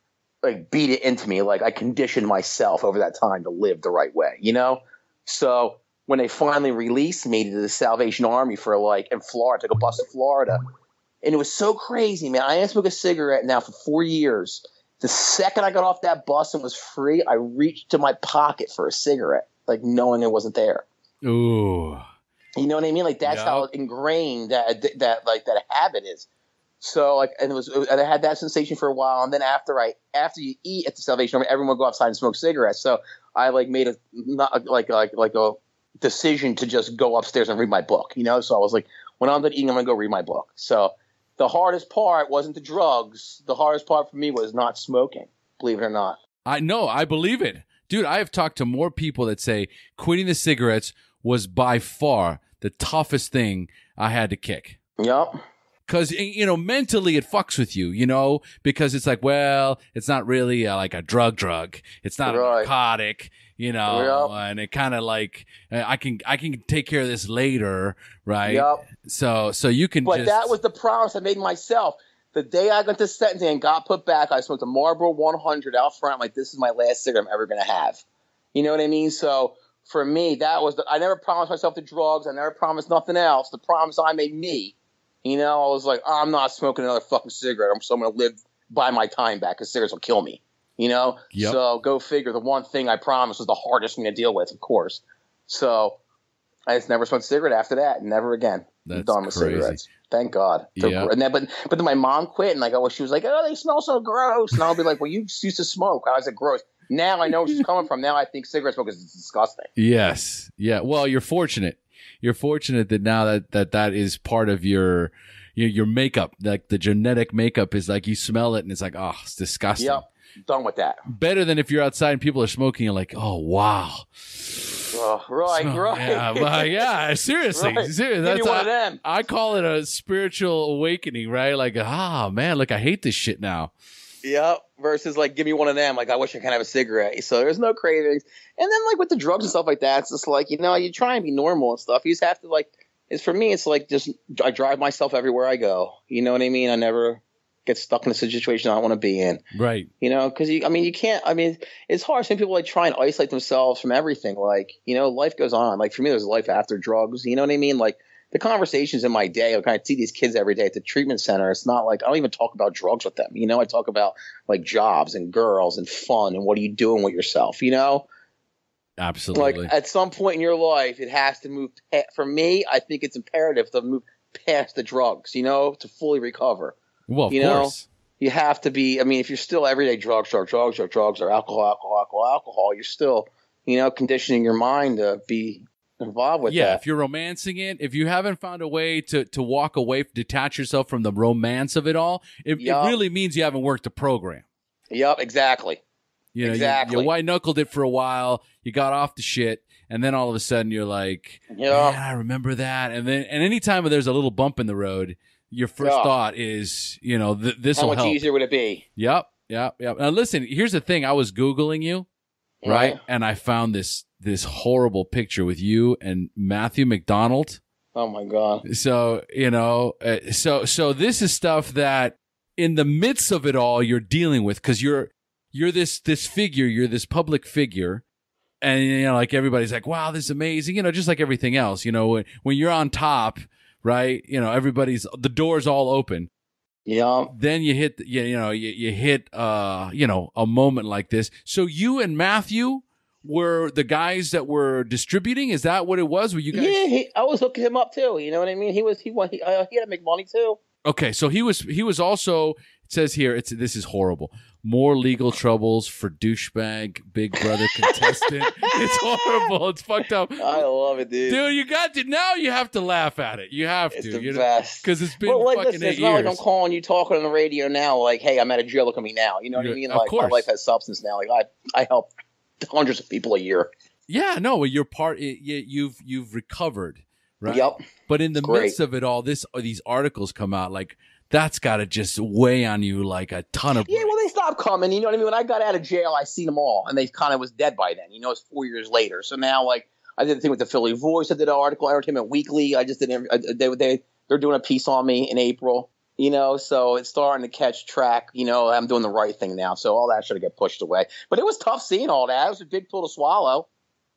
like beat it into me. Like I conditioned myself over that time to live the right way, you know? So when they finally released me to the Salvation Army for like in Florida, took a bus to Florida. And it was so crazy, man. I didn't smoke a cigarette now for four years. The second I got off that bus and was free, I reached to my pocket for a cigarette, like knowing it wasn't there. Ooh. You know what I mean? Like that's Yep. how ingrained that that like that habit is. So like, and it was, and I had that sensation for a while, and then after I after you eat at the Salvation Army, everyone would go outside and smoke cigarettes. So I like made a not like like like a decision to just go upstairs and read my book. You know, so I was like, when I'm done eating, I'm gonna go read my book. So the hardest part wasn't the drugs. The hardest part for me was not smoking. Believe it or not. I know, I believe it. Dude, I have talked to more people that say quitting the cigarettes was by far the toughest thing I had to kick. Yep. Cause you know mentally it fucks with you, you know, because it's like, well, it's not really uh like a drug drug, it's not a narcotic, you know, Yep. and it kind of like uh, I can I can take care of this later, right? Yep. So so you can But just that was the promise I made myself. The day I got to sentencing and got put back, I smoked a Marlboro 100 out front. I'm like, this is my last cigarette I'm ever going to have. You know what I mean? So for me, that was the, I never promised myself the drugs. I never promised nothing else. The promise I made me, you know, I was like, I'm not smoking another fucking cigarette. I'm so I'm going to live by my time back because cigarettes will kill me. You know? Yep. So go figure. The one thing I promised was the hardest thing to deal with, of course. So I just never smoked a cigarette after that. Never again. I'm That's done with crazy. cigarettes. Thank God. Yeah. And then, but but then my mom quit, and like oh, she was like, oh, they smell so gross, and I'll be like, well, you used to smoke. I was like, gross. Now I know where she's coming from. Now I think cigarette smoke is disgusting. Yes. Yeah. Well, you're fortunate. You're fortunate that now that that, that is part of your, your your makeup. Like the genetic makeup is like you smell it and it's like, oh, it's disgusting. Yep, done with that. Better than if you're outside and people are smoking. You're like, oh wow. Oh, right, Smell- right. Yeah, well, [LAUGHS] yeah. Seriously, Right. seriously. That's one I, of them. I call it a spiritual awakening, right? Like, ah, man, like I hate this shit now. Yep. Versus like, give me one of them. Like, I wish I could have a cigarette. So there's no cravings. And then like with the drugs and stuff like that, it's just like you know, you try and be normal and stuff. You just have to like. It's for me. It's like just I drive myself everywhere I go. You know what I mean? I never get stuck in a situation I don't want to be in. Right. You know, because you, I mean, you can't. I mean, it's hard. Some people like try and isolate themselves from everything. Like, you know, life goes on. Like for me, there's life after drugs. You know what I mean? Like the conversations in my day. Like I see these kids every day at the treatment center. It's not like I don't even talk about drugs with them. You know, I talk about like jobs and girls and fun and what are you doing with yourself. You know, Absolutely. like at some point in your life, it has to move. pa- For me, I think it's imperative to move past the drugs. You know, to fully recover well, of you know, you have to be. I mean, if you're still everyday drugs, drugs, drugs, or drugs, or alcohol, alcohol, alcohol, alcohol, you're still, you know, conditioning your mind to be involved with yeah, that. if you're romancing it, if you haven't found a way to to walk away, detach yourself from the romance of it all, it, Yup. it really means you haven't worked the program. Yep, exactly. You know, Exactly. you, white knuckled it for a while, you got off the shit, and then all of a sudden you're like, Yeah. I remember that. And then, and anytime there's a little bump in the road, your first thought is, you know, th- this How much easier would it be? Yep, yep, yep. Now listen, here's the thing: I was googling you, right, and I found this this horrible picture with you and Matthew McDonald. Oh my god. So you know, uh, so so this is stuff that in the midst of it all you're dealing with because you're you're this this figure, you're this public figure, and you know, like everybody's like, wow, this is amazing, you know, just like everything else, you know, when, when you're on top, right, you know, everybody's the doors all open. Yeah. Then you hit, you, you know, you, you hit, uh, you know, a moment like this. So you and Matthew were the guys that were distributing. Is that what it was? Were you guys? Yeah, he, I was hooking him up too. You know what I mean? He was he he, uh, he had to make money too. Okay, so he was he was also says here it's this is horrible. More legal troubles for douchebag Big Brother contestant. [LAUGHS] it's horrible. It's fucked up. I love it, dude. Dude, you got to now. You have to laugh at it. You have it's to, the you best. because it's been Well, like, fucking listen, eight it's not years. like I'm calling you talking on the radio now, like, hey, I'm at a jail, look at me now. You know what Yeah, I mean? of Like, course. my life has substance now. Like, I, I help hundreds of people a year. yeah, no, you're part. You, you've you've recovered, right? Yep. But in the midst of it all, this these articles come out like that's got to just weigh on you like a ton of. Yeah, well, they stopped coming. You know what I mean? When I got out of jail, I seen them all, and they kind of was dead by then. You know, it's four years later. So now, like, I did the thing with the Philly Voice. I did an article, Entertainment Weekly. I just did. I- uh, They they they're doing a piece on me in April. You know, so it's starting to catch track. You know, I'm doing the right thing now, so all that should get pushed away. But it was tough seeing all that. It was a big pill to swallow.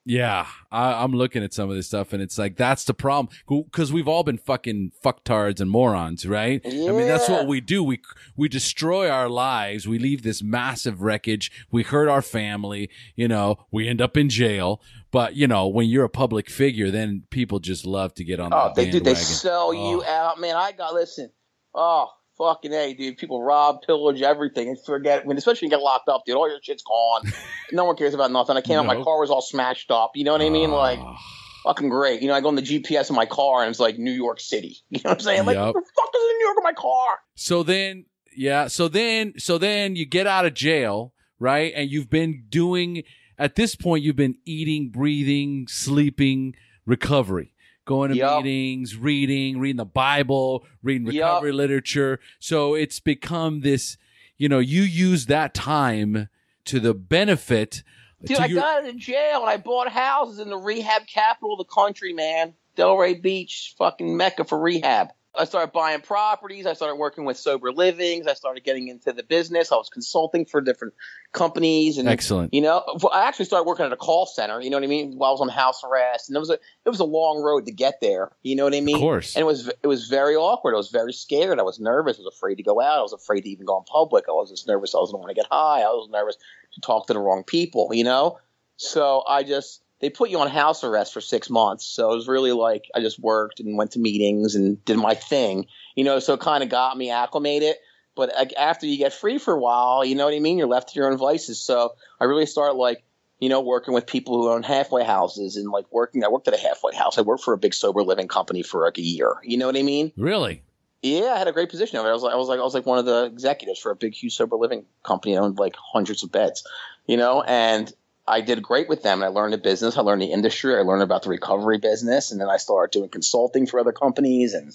Yeah, I, I'm looking at some of this stuff, and it's like that's the problem because we've all been fucking fucktards and morons, right? Yeah. I mean, that's what we do. We we destroy our lives. We leave this massive wreckage. We hurt our family. You know, we end up in jail. But you know, when you're a public figure, then people just love to get on. Oh, they do. They sell you Oh. out, man. I got listen. Oh, fucking a, dude. People rob, pillage everything, and forget when, especially when you get locked up, dude. All your shit's gone. [LAUGHS] no one cares about nothing. I came out, my car was all smashed up. You know what I mean? Like Ah. fucking great. You know, I go on the GPS in my car, and it's like New York City. [LAUGHS] You know what I'm saying? Like, what the fuck is in New York in my car? So then, yeah. So then, so then you get out of jail, right? And you've been doing, at this point, you've been eating, breathing, sleeping, recovery, going to Yup. meetings, reading, reading the Bible, reading recovery literature. So it's become this, you know, you use that time to the benefit. Dude, I your- got out of jail and I bought houses in the rehab capital of the country, man. Delray Beach, fucking mecca for rehab. I started buying properties. I started working with sober livings. I started getting into the business. I was consulting for different companies and Excellent. you know, I actually started working at a call center. You know what I mean? While I was on house arrest, and it was a it was a long road to get there. You know what I mean? Of course. And it was it was very awkward. I was very scared. I was nervous. I was afraid to go out. I was afraid to even go in public. I was just nervous. I was going to want to get high. I was nervous to talk to the wrong people. You know. So I just they put you on house arrest for six months. So it was really like I just worked and went to meetings and did my thing. You know. So it kind of got me acclimated. But like, after you get free for a while, you know what I mean. You're left to your own vices. So I really started like you know, working with people who own halfway houses and like working. I worked at a halfway house. I worked for a big sober living company for like a year. You know what I mean? Really? Yeah, I had a great position over there. I was like, I was like, I was like one of the executives for a big, huge sober living company that owned like hundreds of beds. You know, and I did great with them. And I learned the business. I learned the industry. I learned about the recovery business, and then I started doing consulting for other companies and.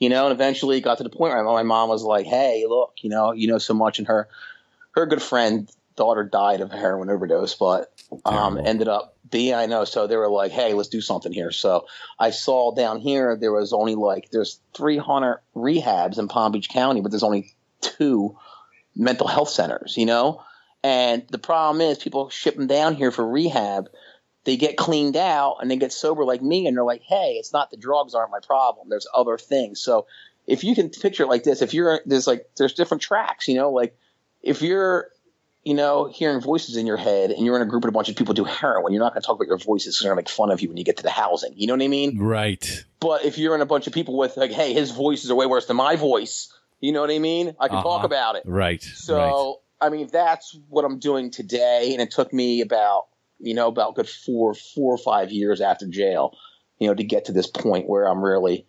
You know, and eventually got to the point where my mom was like, "Hey, look, you know, you know so much," and her, her good friend daughter died of a heroin overdose, but um, Terrible. ended up being I know. So they were like, "Hey, let's do something here." So I saw down here there was only like there's 300 rehabs in Palm Beach County, but there's only two mental health centers. You know, and the problem is people ship them down here for rehab. They get cleaned out and they get sober like me, and they're like, "Hey, it's not the drugs aren't my problem. There's other things." So if you can picture it like this, if you're there's like there's different tracks, you know, like if you're you know, hearing voices in your head and you're in a group of a bunch of people do heroin, you're not going to talk about your voices because they're going to make fun of you when you get to the housing. You know what I mean? Right. But if you're in a bunch of people with like, hey, his voices are way worse than my voice, you know what I mean? I can talk Uh-huh. about it. Right. So. I mean, that's what I'm doing today. And it took me about, you know, about good four, four or five years after jail, you know, to get to this point where I'm really,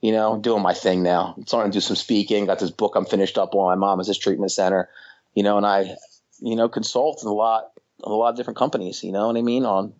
you know, doing my thing now. I'm starting to do some speaking. Got this book I'm finished up on. My mom is this treatment center, you know, and I, you know, consult a lot, a lot of different companies, you know what I mean? On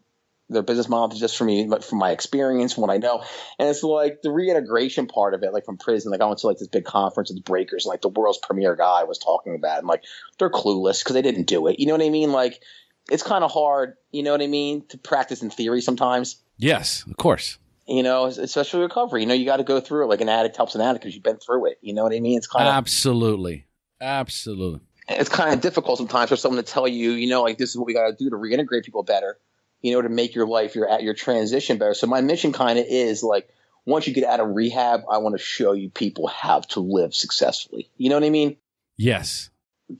their business model just for me, but from my experience, from what I know. And it's like the reintegration part of it, like from prison. Like I went to like this big conference with the Breakers, and like the world's premier guy was talking about it. And like they're clueless because they didn't do it. You know what I mean? Like it's kind of hard, you know what I mean, to practice in theory sometimes. yes, of course. You know, especially recovery. You know, you got to go through it. Like an addict helps an addict because you've been through it. You know what I mean? It's kind of Absolutely. Absolutely. it's kind of difficult sometimes for someone to tell you, you know, like this is what we got to do to reintegrate people better, you know, to make your life, your at your transition better. So my mission kind of is like, once you get out of rehab, I want to show you people how to live successfully. You know what I mean? Yes.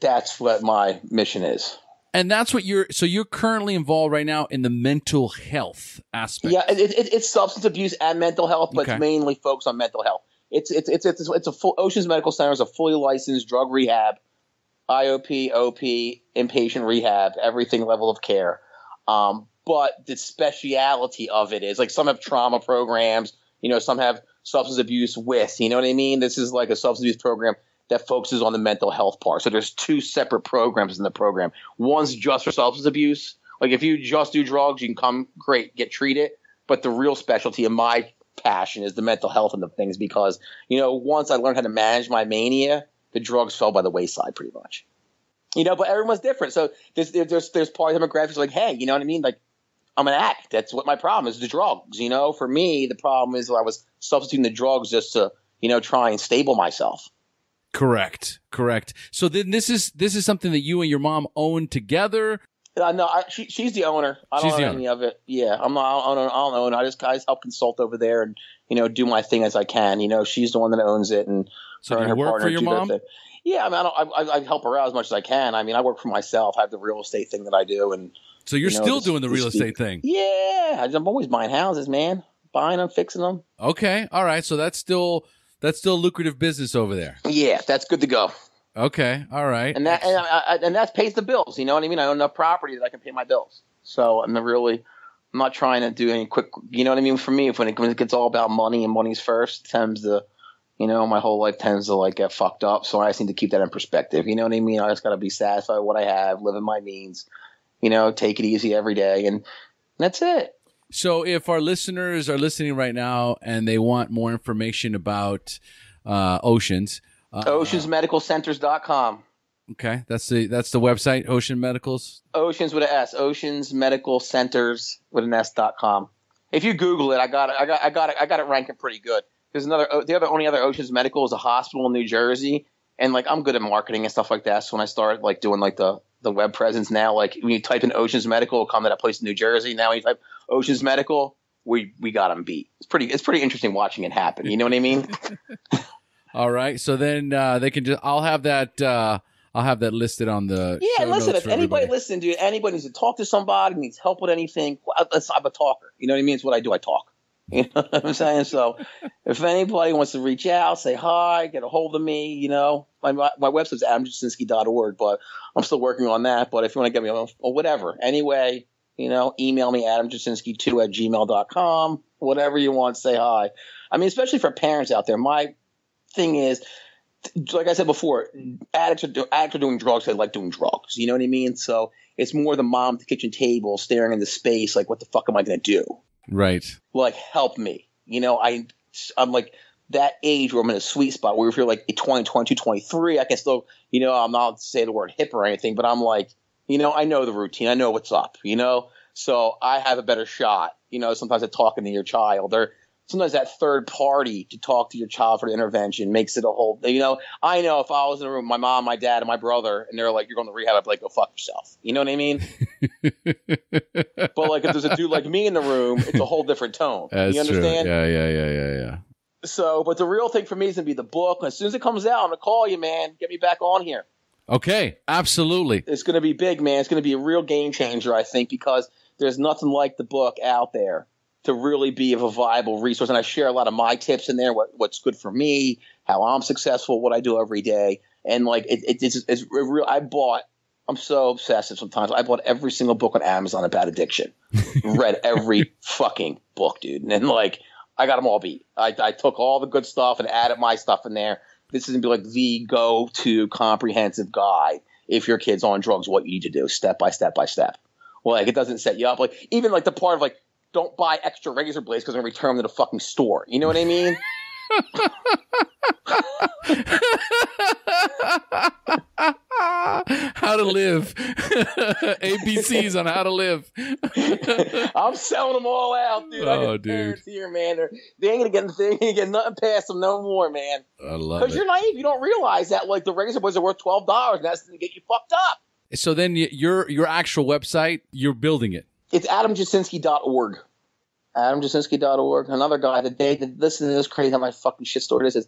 That's what my mission is. And that's what you're. So you're currently involved right now in the mental health aspect. Yeah, it, it, it's substance abuse and mental health, but Okay. it's mainly focused on mental health. It's it's it's it's, it's a full Oceans Medical Center is a fully licensed drug rehab, IOP, OP, inpatient rehab, everything level of care. Um, but the speciality of it is like some have trauma programs, you know, some have substance abuse with, you know what I mean? This is like a substance abuse program that focuses on the mental health part. So there's two separate programs in the program. One's just for substance abuse. Like if you just do drugs, you can come great, get treated. But the real specialty of my passion is the mental health and the things because, you know, once I learned how to manage my mania, the drugs fell by the wayside pretty much. You know, but everyone's different. So there's there's there's part of demographics like, hey, you know what I mean? Like I'm an addict. That's what my problem is, the drugs. You know, for me, the problem is I was substituting the drugs just to, you know, try and stable myself. Correct. Correct. So then this is this is something that you and your mom own together. Uh, no, I, she, she's the owner. I don't She's own any of it. Yeah, I'm not. I don't, I don't own. I just I just help consult over there and you know do my thing as I can. You know, she's the one that owns it, and So her do and you her work partner for your their mom? thing. Yeah, I mean, I, don't, I, I I help her out as much as I can. I mean, I work for myself. I have the real estate thing that I do, and So you're You know, still this- doing the real estate thing. yeah, I'm always buying houses, man. Buying them, fixing them. Okay. All right. So that's still that's still lucrative business over there. Yeah, that's good to go. Okay. All right. and that and, I, I- and that pays the bills. You know what I mean? I own enough property that I can pay my bills. So I'm not really, I'm not trying to do any quick. You know what I mean? For me, if when it, when it gets all about money and money's first, tends to, you know, my whole life tends to like get fucked up. So I just need to keep that in perspective. You know what I mean? I just got to be satisfied with what I have, live in my means. You know, take it easy every day, and that's it. So, if our listeners are listening right now and they want more information about uh, oceans, uh, Oceansmedicalcenters.com. Okay, that's the that's the website. Ocean Medicals. Oceans with an S. Oceans Medical Centers with an S dot com. If you Google it, I got it. I got I got it. I got it ranking pretty good. There's another. The other only other Oceans Medical is a hospital in New Jersey, and like I'm good at marketing and stuff like that. So when I started like doing like the the web presence now, like when you type in Oceans Medical, it'll come to that place in New Jersey. Now when you type Oceans Medical, we we got them beat. It's pretty. It's pretty interesting watching it happen. You know what I mean? [LAUGHS] All right, so then uh, they can just. I'll have that. Uh, I'll have that listed on the. Yeah, listen. If anybody everybody. listen, dude, anybody needs to talk to somebody, needs help with anything. I'm a talker. You know what I mean? It's what I do. I talk. [LAUGHS] You know what I'm saying? So, if anybody wants to reach out, say hi, get a hold of me. You know, my my, website's adamjasinski.org, but I'm still working on that. But if you want to get me on, or whatever, anyway, you know, email me adamjasinski2 at gmail.com. Whatever you want, say hi. I mean, especially for parents out there, my thing is like I said before, addicts are, do, addicts are doing drugs. They like doing drugs. You know what I mean? So it's more the mom at the kitchen table staring into space, like, what the fuck am I going to do? Right. Like, help me. You know, I, I'm like that age where I'm in a sweet spot where if you're like 20, 22, 23, I can still, you know, I'm not say the word hip or anything, but I'm like, you know, I know the routine. I know what's up, you know? So I have a better shot, you know, sometimes at talking to your child or sometimes that third party to talk to your child for the intervention makes it a whole, you know, I know if I was in a room, my mom, my dad, and my brother, and they're like, you're going to rehab, I'd be like, go fuck yourself. You know what I mean? [LAUGHS] but like if there's a dude like me in the room, it's a whole different tone. That's you understand? true. Yeah, yeah, yeah, yeah, yeah. So, but the real thing for me is going to be the book. As soon as it comes out, I'm going to call you, man. Get me back on here. Okay, absolutely. It's going to be big, man. It's going to be a real game changer, I think, because there's nothing like the book out there to really be of a viable resource. And I share a lot of my tips in there, what, what's good for me, how I'm successful, what I do every day. And like, it, it, it's, it's real. I bought, I'm so obsessive sometimes. I bought every single book on Amazon about addiction, [LAUGHS] read every fucking book, dude. And then like, I got them all beat. I, I took all the good stuff and added my stuff in there. This is gonna be like the go-to comprehensive guide if your kid's on drugs, what you need to do, step by step by step. Well, like it doesn't set you up. Like even like the part of like don't buy extra razor blades because I'm gonna return them to the fucking store. You know what I mean? [LAUGHS] how to live. [LAUGHS] ABCs on how to live. [LAUGHS] I'm selling them all out, dude. I Oh, dude. here, man. They're, they ain't gonna get they ain't gonna get nothing past them no more, man. I love Because you're naive. You don't realize that like the razor blades are worth twelve dollars, and that's gonna get you fucked up. So then your your actual website, you're building it. It's adamjasinski.org. Adamjasinski.org. Another guy, the day that listen to this crazy how my fucking shit story this is.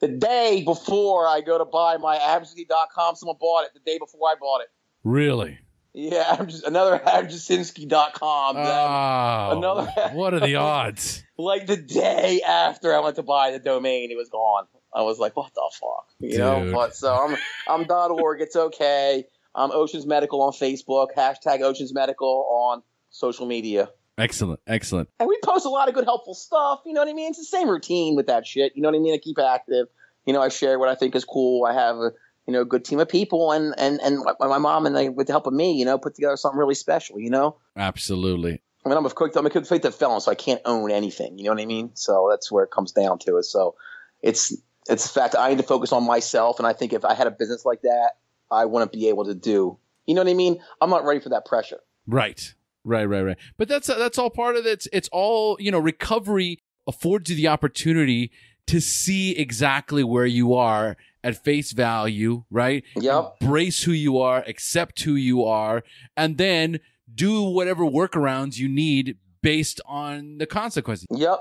The day before I go to buy my adamjasinski.com, someone bought it. The day before I bought it. Really? Yeah, Adam, Jas- another adamjasinski.com. Oh, another- [LAUGHS] what are the odds? like the day after I went to buy the domain, it was gone. I was like, what the fuck? You know? Dude. But so I'm I'm org, it's okay. I'm Oceans Medical on Facebook, hashtag Oceans Medical on social media. Excellent, excellent. And we post a lot of good, helpful stuff. You know what I mean? It's the same routine with that shit. You know what I mean? I keep active. You know, I share what I think is cool. I have a you know a good team of people, and and and my, mom and they, with the help of me, you know, put together something really special. You know, Absolutely. I mean, I'm a quick, I'm a convicted felon, so I can't own anything. You know what I mean? So that's where it comes down to it. So it's it's the fact that I need to focus on myself, and I think if I had a business like that, I wouldn't be able to do. You know what I mean? I'm not ready for that pressure. Right. Right, right, right. But that's uh, that's all part of it. It's, it's all, you know, recovery affords you the opportunity to see exactly where you are at face value, right? Yep. Embrace who you are, accept who you are, and then do whatever workarounds you need based on the consequences. Yep.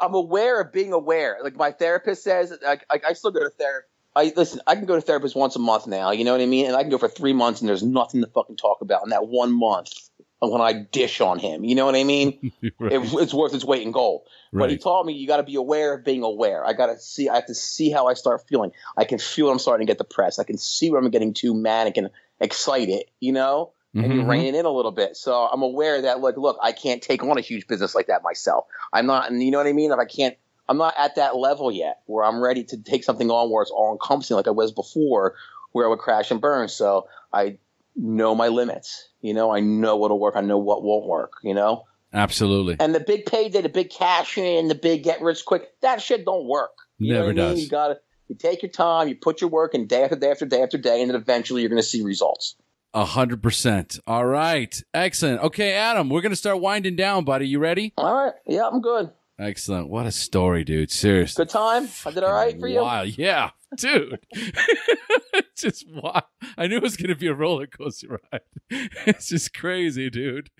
I'm aware of being aware. Like my therapist says, I, I, I still go to therapy. I listen. I can go to therapist once a month now. You know what I mean? And I can go for three months, and there's nothing to fucking talk about in that one month when I dish on him. You know what I mean? [LAUGHS] right. it, it's worth its weight in gold. But he Right. taught me you got to be aware of being aware. I got to see. I have to see how I start feeling. I can feel I'm starting to get depressed. I can see where I'm getting too manic and excited. You know, and you mm-hmm. rein it in a little bit. So I'm aware that like, look, I can't take on a huge business like that myself. I'm not, and you know what I mean. If I can't, I'm not at that level yet where I'm ready to take something on where it's all encompassing like I was before, where I would crash and burn. So I know my limits. You know, I know what'll work. I know what won't work. You know. Absolutely. And the big payday, the big cash in, the big get rich quick, that shit don't work. You Never what I mean? does. You gotta you take your time, you put your work in day after day after day after day, and then eventually you're gonna see results. A hundred percent. All right. Excellent. Okay, Adam, we're gonna start winding down, buddy. You ready? All right. Yeah, I'm good. Excellent. What a story, dude. Seriously. Good time. I did all right for you. Wow. Yeah, dude. it's [LAUGHS] just wow. I knew it was gonna be a roller coaster ride. [LAUGHS] It's just crazy, dude.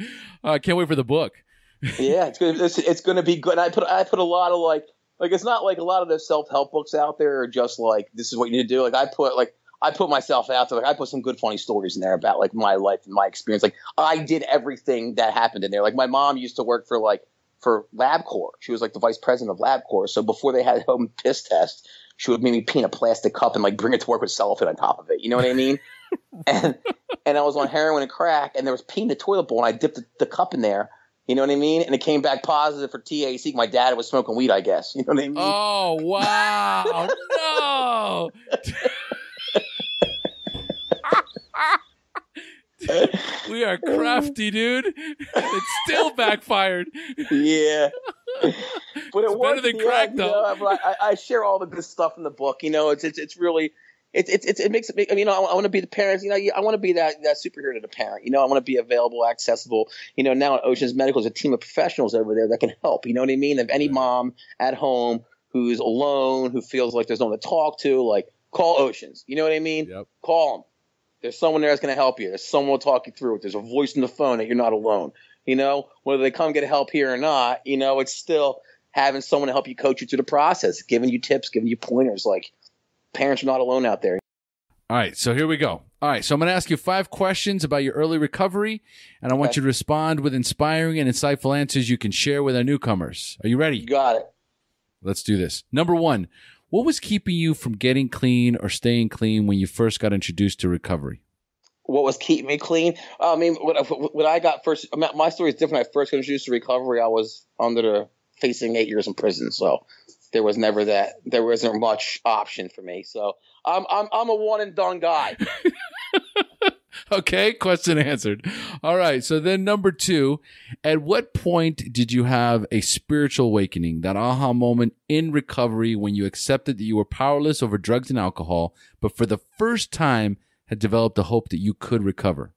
Uh, I can't wait for the book. [LAUGHS] yeah, it's gonna it's, it's gonna be good. And I put I put a lot of like like it's not like a lot of the self help books out there are just like this is what you need to do. Like I put like I put myself out there. Like I put some good funny stories in there about like my life and my experience. Like I did everything that happened in there. Like my mom used to work for like for LabCorp. She was like the vice president of LabCorp. So before they had home piss test, she would make me pee in a plastic cup and like bring it to work with cellophane on top of it. You know what I mean? [LAUGHS] and and I was on heroin and crack, and there was pee in the toilet bowl, and I dipped the, the cup in there. You know what I mean? And it came back positive for THC. My dad was smoking weed, I guess. You know what I mean? Oh wow. [LAUGHS] no. [LAUGHS] we are crafty, dude. It still backfired. yeah. [LAUGHS] But it It's better than crack, end, you though. know? I, I share all the good stuff in the book. You know, it's it's it's really. It, it, it, it makes it. I mean, you know, I, want to be the parents. You know, I want to be that that superhero to the parent. You know, I want to be available, accessible. You know, now at Oceans Medical is a team of professionals over there that can help. You know what I mean? If any mom at home who's alone, who feels like there's no one to talk to, like call Oceans. You know what I mean? Yep. Call them. There's someone there that's going to help you. There's someone will talk you through it. There's a voice in the phone that you're not alone. You know, whether they come get help here or not, you know, it's still having someone to help you coach you through the process, giving you tips, giving you pointers. Like parents are not alone out there. All right, so here we go. All right, so I'm going to ask you five questions about your early recovery, and I want Okay. you to respond with inspiring and insightful answers you can share with our newcomers. Are you ready? You ready? got it. Let's do this. Number one, what was keeping you from getting clean or staying clean when you first got introduced to recovery? What was keeping me clean? Uh, I mean, when, I- when I got first, my story is different. I first got introduced to recovery. I was under the facing eight years in prison, so there was never that. There wasn't much option for me. So I'm I'm I'm a one and done guy. [LAUGHS] Okay, question answered. All right, so then number two, at what point did you have a spiritual awakening, that aha moment in recovery when you accepted that you were powerless over drugs and alcohol, but for the first time had developed a hope that you could recover?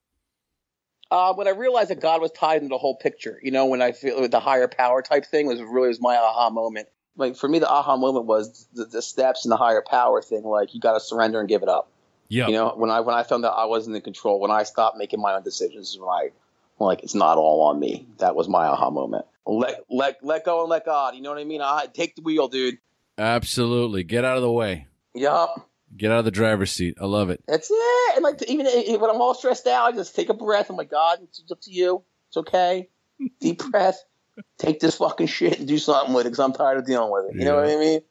Uh, when I realized that God was tied into the whole picture, you know, when I feel the higher power type thing was really was my aha moment. Like for me, the aha moment was the, the steps and the higher power thing. Like you got to surrender and give it up. Yeah. You know, when I when I found out I wasn't in control, when I stopped making my own decisions, is when I like it's not all on me. That was my aha moment. Let let let go and let God. You know what I mean? I take the wheel, dude. Absolutely. Get out of the way. Yup. Get out of the driver's seat. I love it. That's it. And like even when I'm all stressed out, I just take a breath. I'm like, God, it's up to you. It's okay. Deep breath. Take this fucking shit and do something with it because I'm tired of dealing with it. You know what I mean?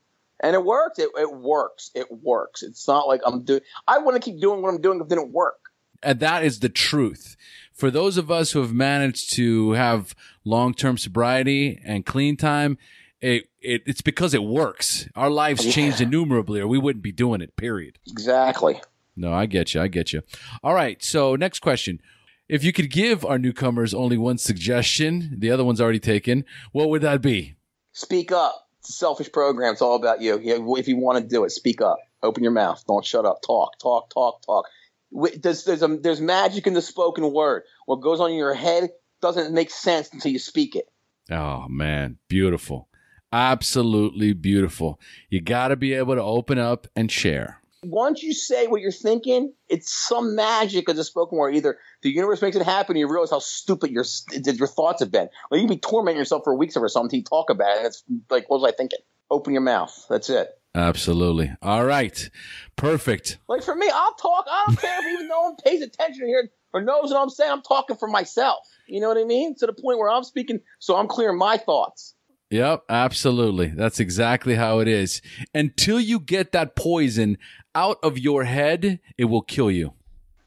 And it worked. It, it works. It works. It's not like I'm doing. I want to keep doing what I'm doing if it didn't work. And that is the truth. For those of us who have managed to have long-term sobriety and clean time, it, it it's because it works. Our lives Yeah. changed innumerably, or we wouldn't be doing it. Period. Exactly. No, I get you. I get you. All right. So next question. If you could give our newcomers only one suggestion, the other one's already taken, what would that be? Speak up. Selfish program. It's all about you. you if you want to do it, speak up. Open your mouth. Don't shut up. Talk, talk, talk, talk. There's there's a, there's magic in the spoken word. What goes on in your head doesn't make sense until you speak it. Oh man, beautiful. Absolutely beautiful. You got to be able to open up and share. Once you say what you're thinking, it's some magic of the spoken word. Either the universe makes it happen, you realize how stupid your your thoughts have been. Well, you can be tormenting yourself for weeks over something. You talk about it, and it's like, what was I thinking? Open your mouth. That's it. Absolutely. All right. Perfect. Like for me, I'll talk. I don't care if even no one pays attention here or knows what I'm saying. I'm talking for myself. You know what I mean? To the point where I'm speaking, so I'm clearing my thoughts. Yep, absolutely. That's exactly how it is. Until you get that poison out of your head, it will kill you.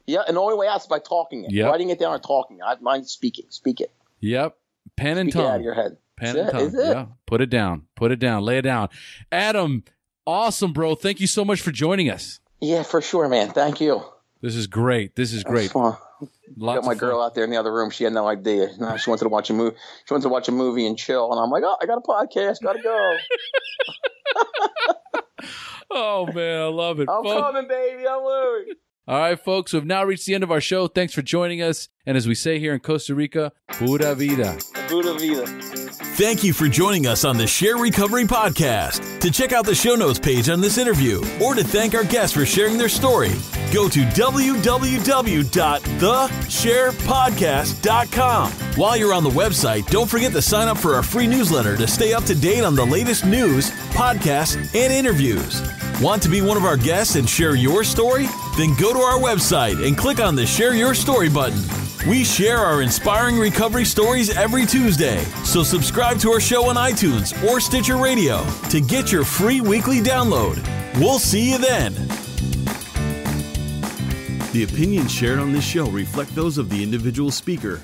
Yeah, and the only way out is by talking it, yep. writing it down, or talking. I mind speaking. Speak it. Yep, pen and speak tongue. out of your head. Pen That's and tongue. Yeah, put it down. Put it down. Lay it down. Adam, awesome, bro. Thank you so much for joining us. Yeah, for sure, man. Thank you. This is great. This is great. Got my girl out there in the other room. She had no idea. No, she wanted to watch a movie. She wanted to watch a movie and chill. And I'm like, oh, I got a podcast. Got to go. [LAUGHS] oh man, I love it. I'm folks. coming, baby. I'm moving. All right, folks. We've now reached the end of our show. Thanks for joining us. And as we say here in Costa Rica, pura vida. Pura vida. Thank you for joining us on the SHAIR Recovery Podcast. To check out the show notes page on this interview or to thank our guests for sharing their story, go to www.theshairpodcast.com. While you're on the website, don't forget to sign up for our free newsletter to stay up to date on the latest news, podcasts, and interviews. Want to be one of our guests and share your story? Then go to our website and click on the Share Your Story button. We share our inspiring recovery stories every Tuesday, so subscribe to our show on iTunes or Stitcher Radio to get your free weekly download. We'll see you then. The opinions shared on this show reflect those of the individual speaker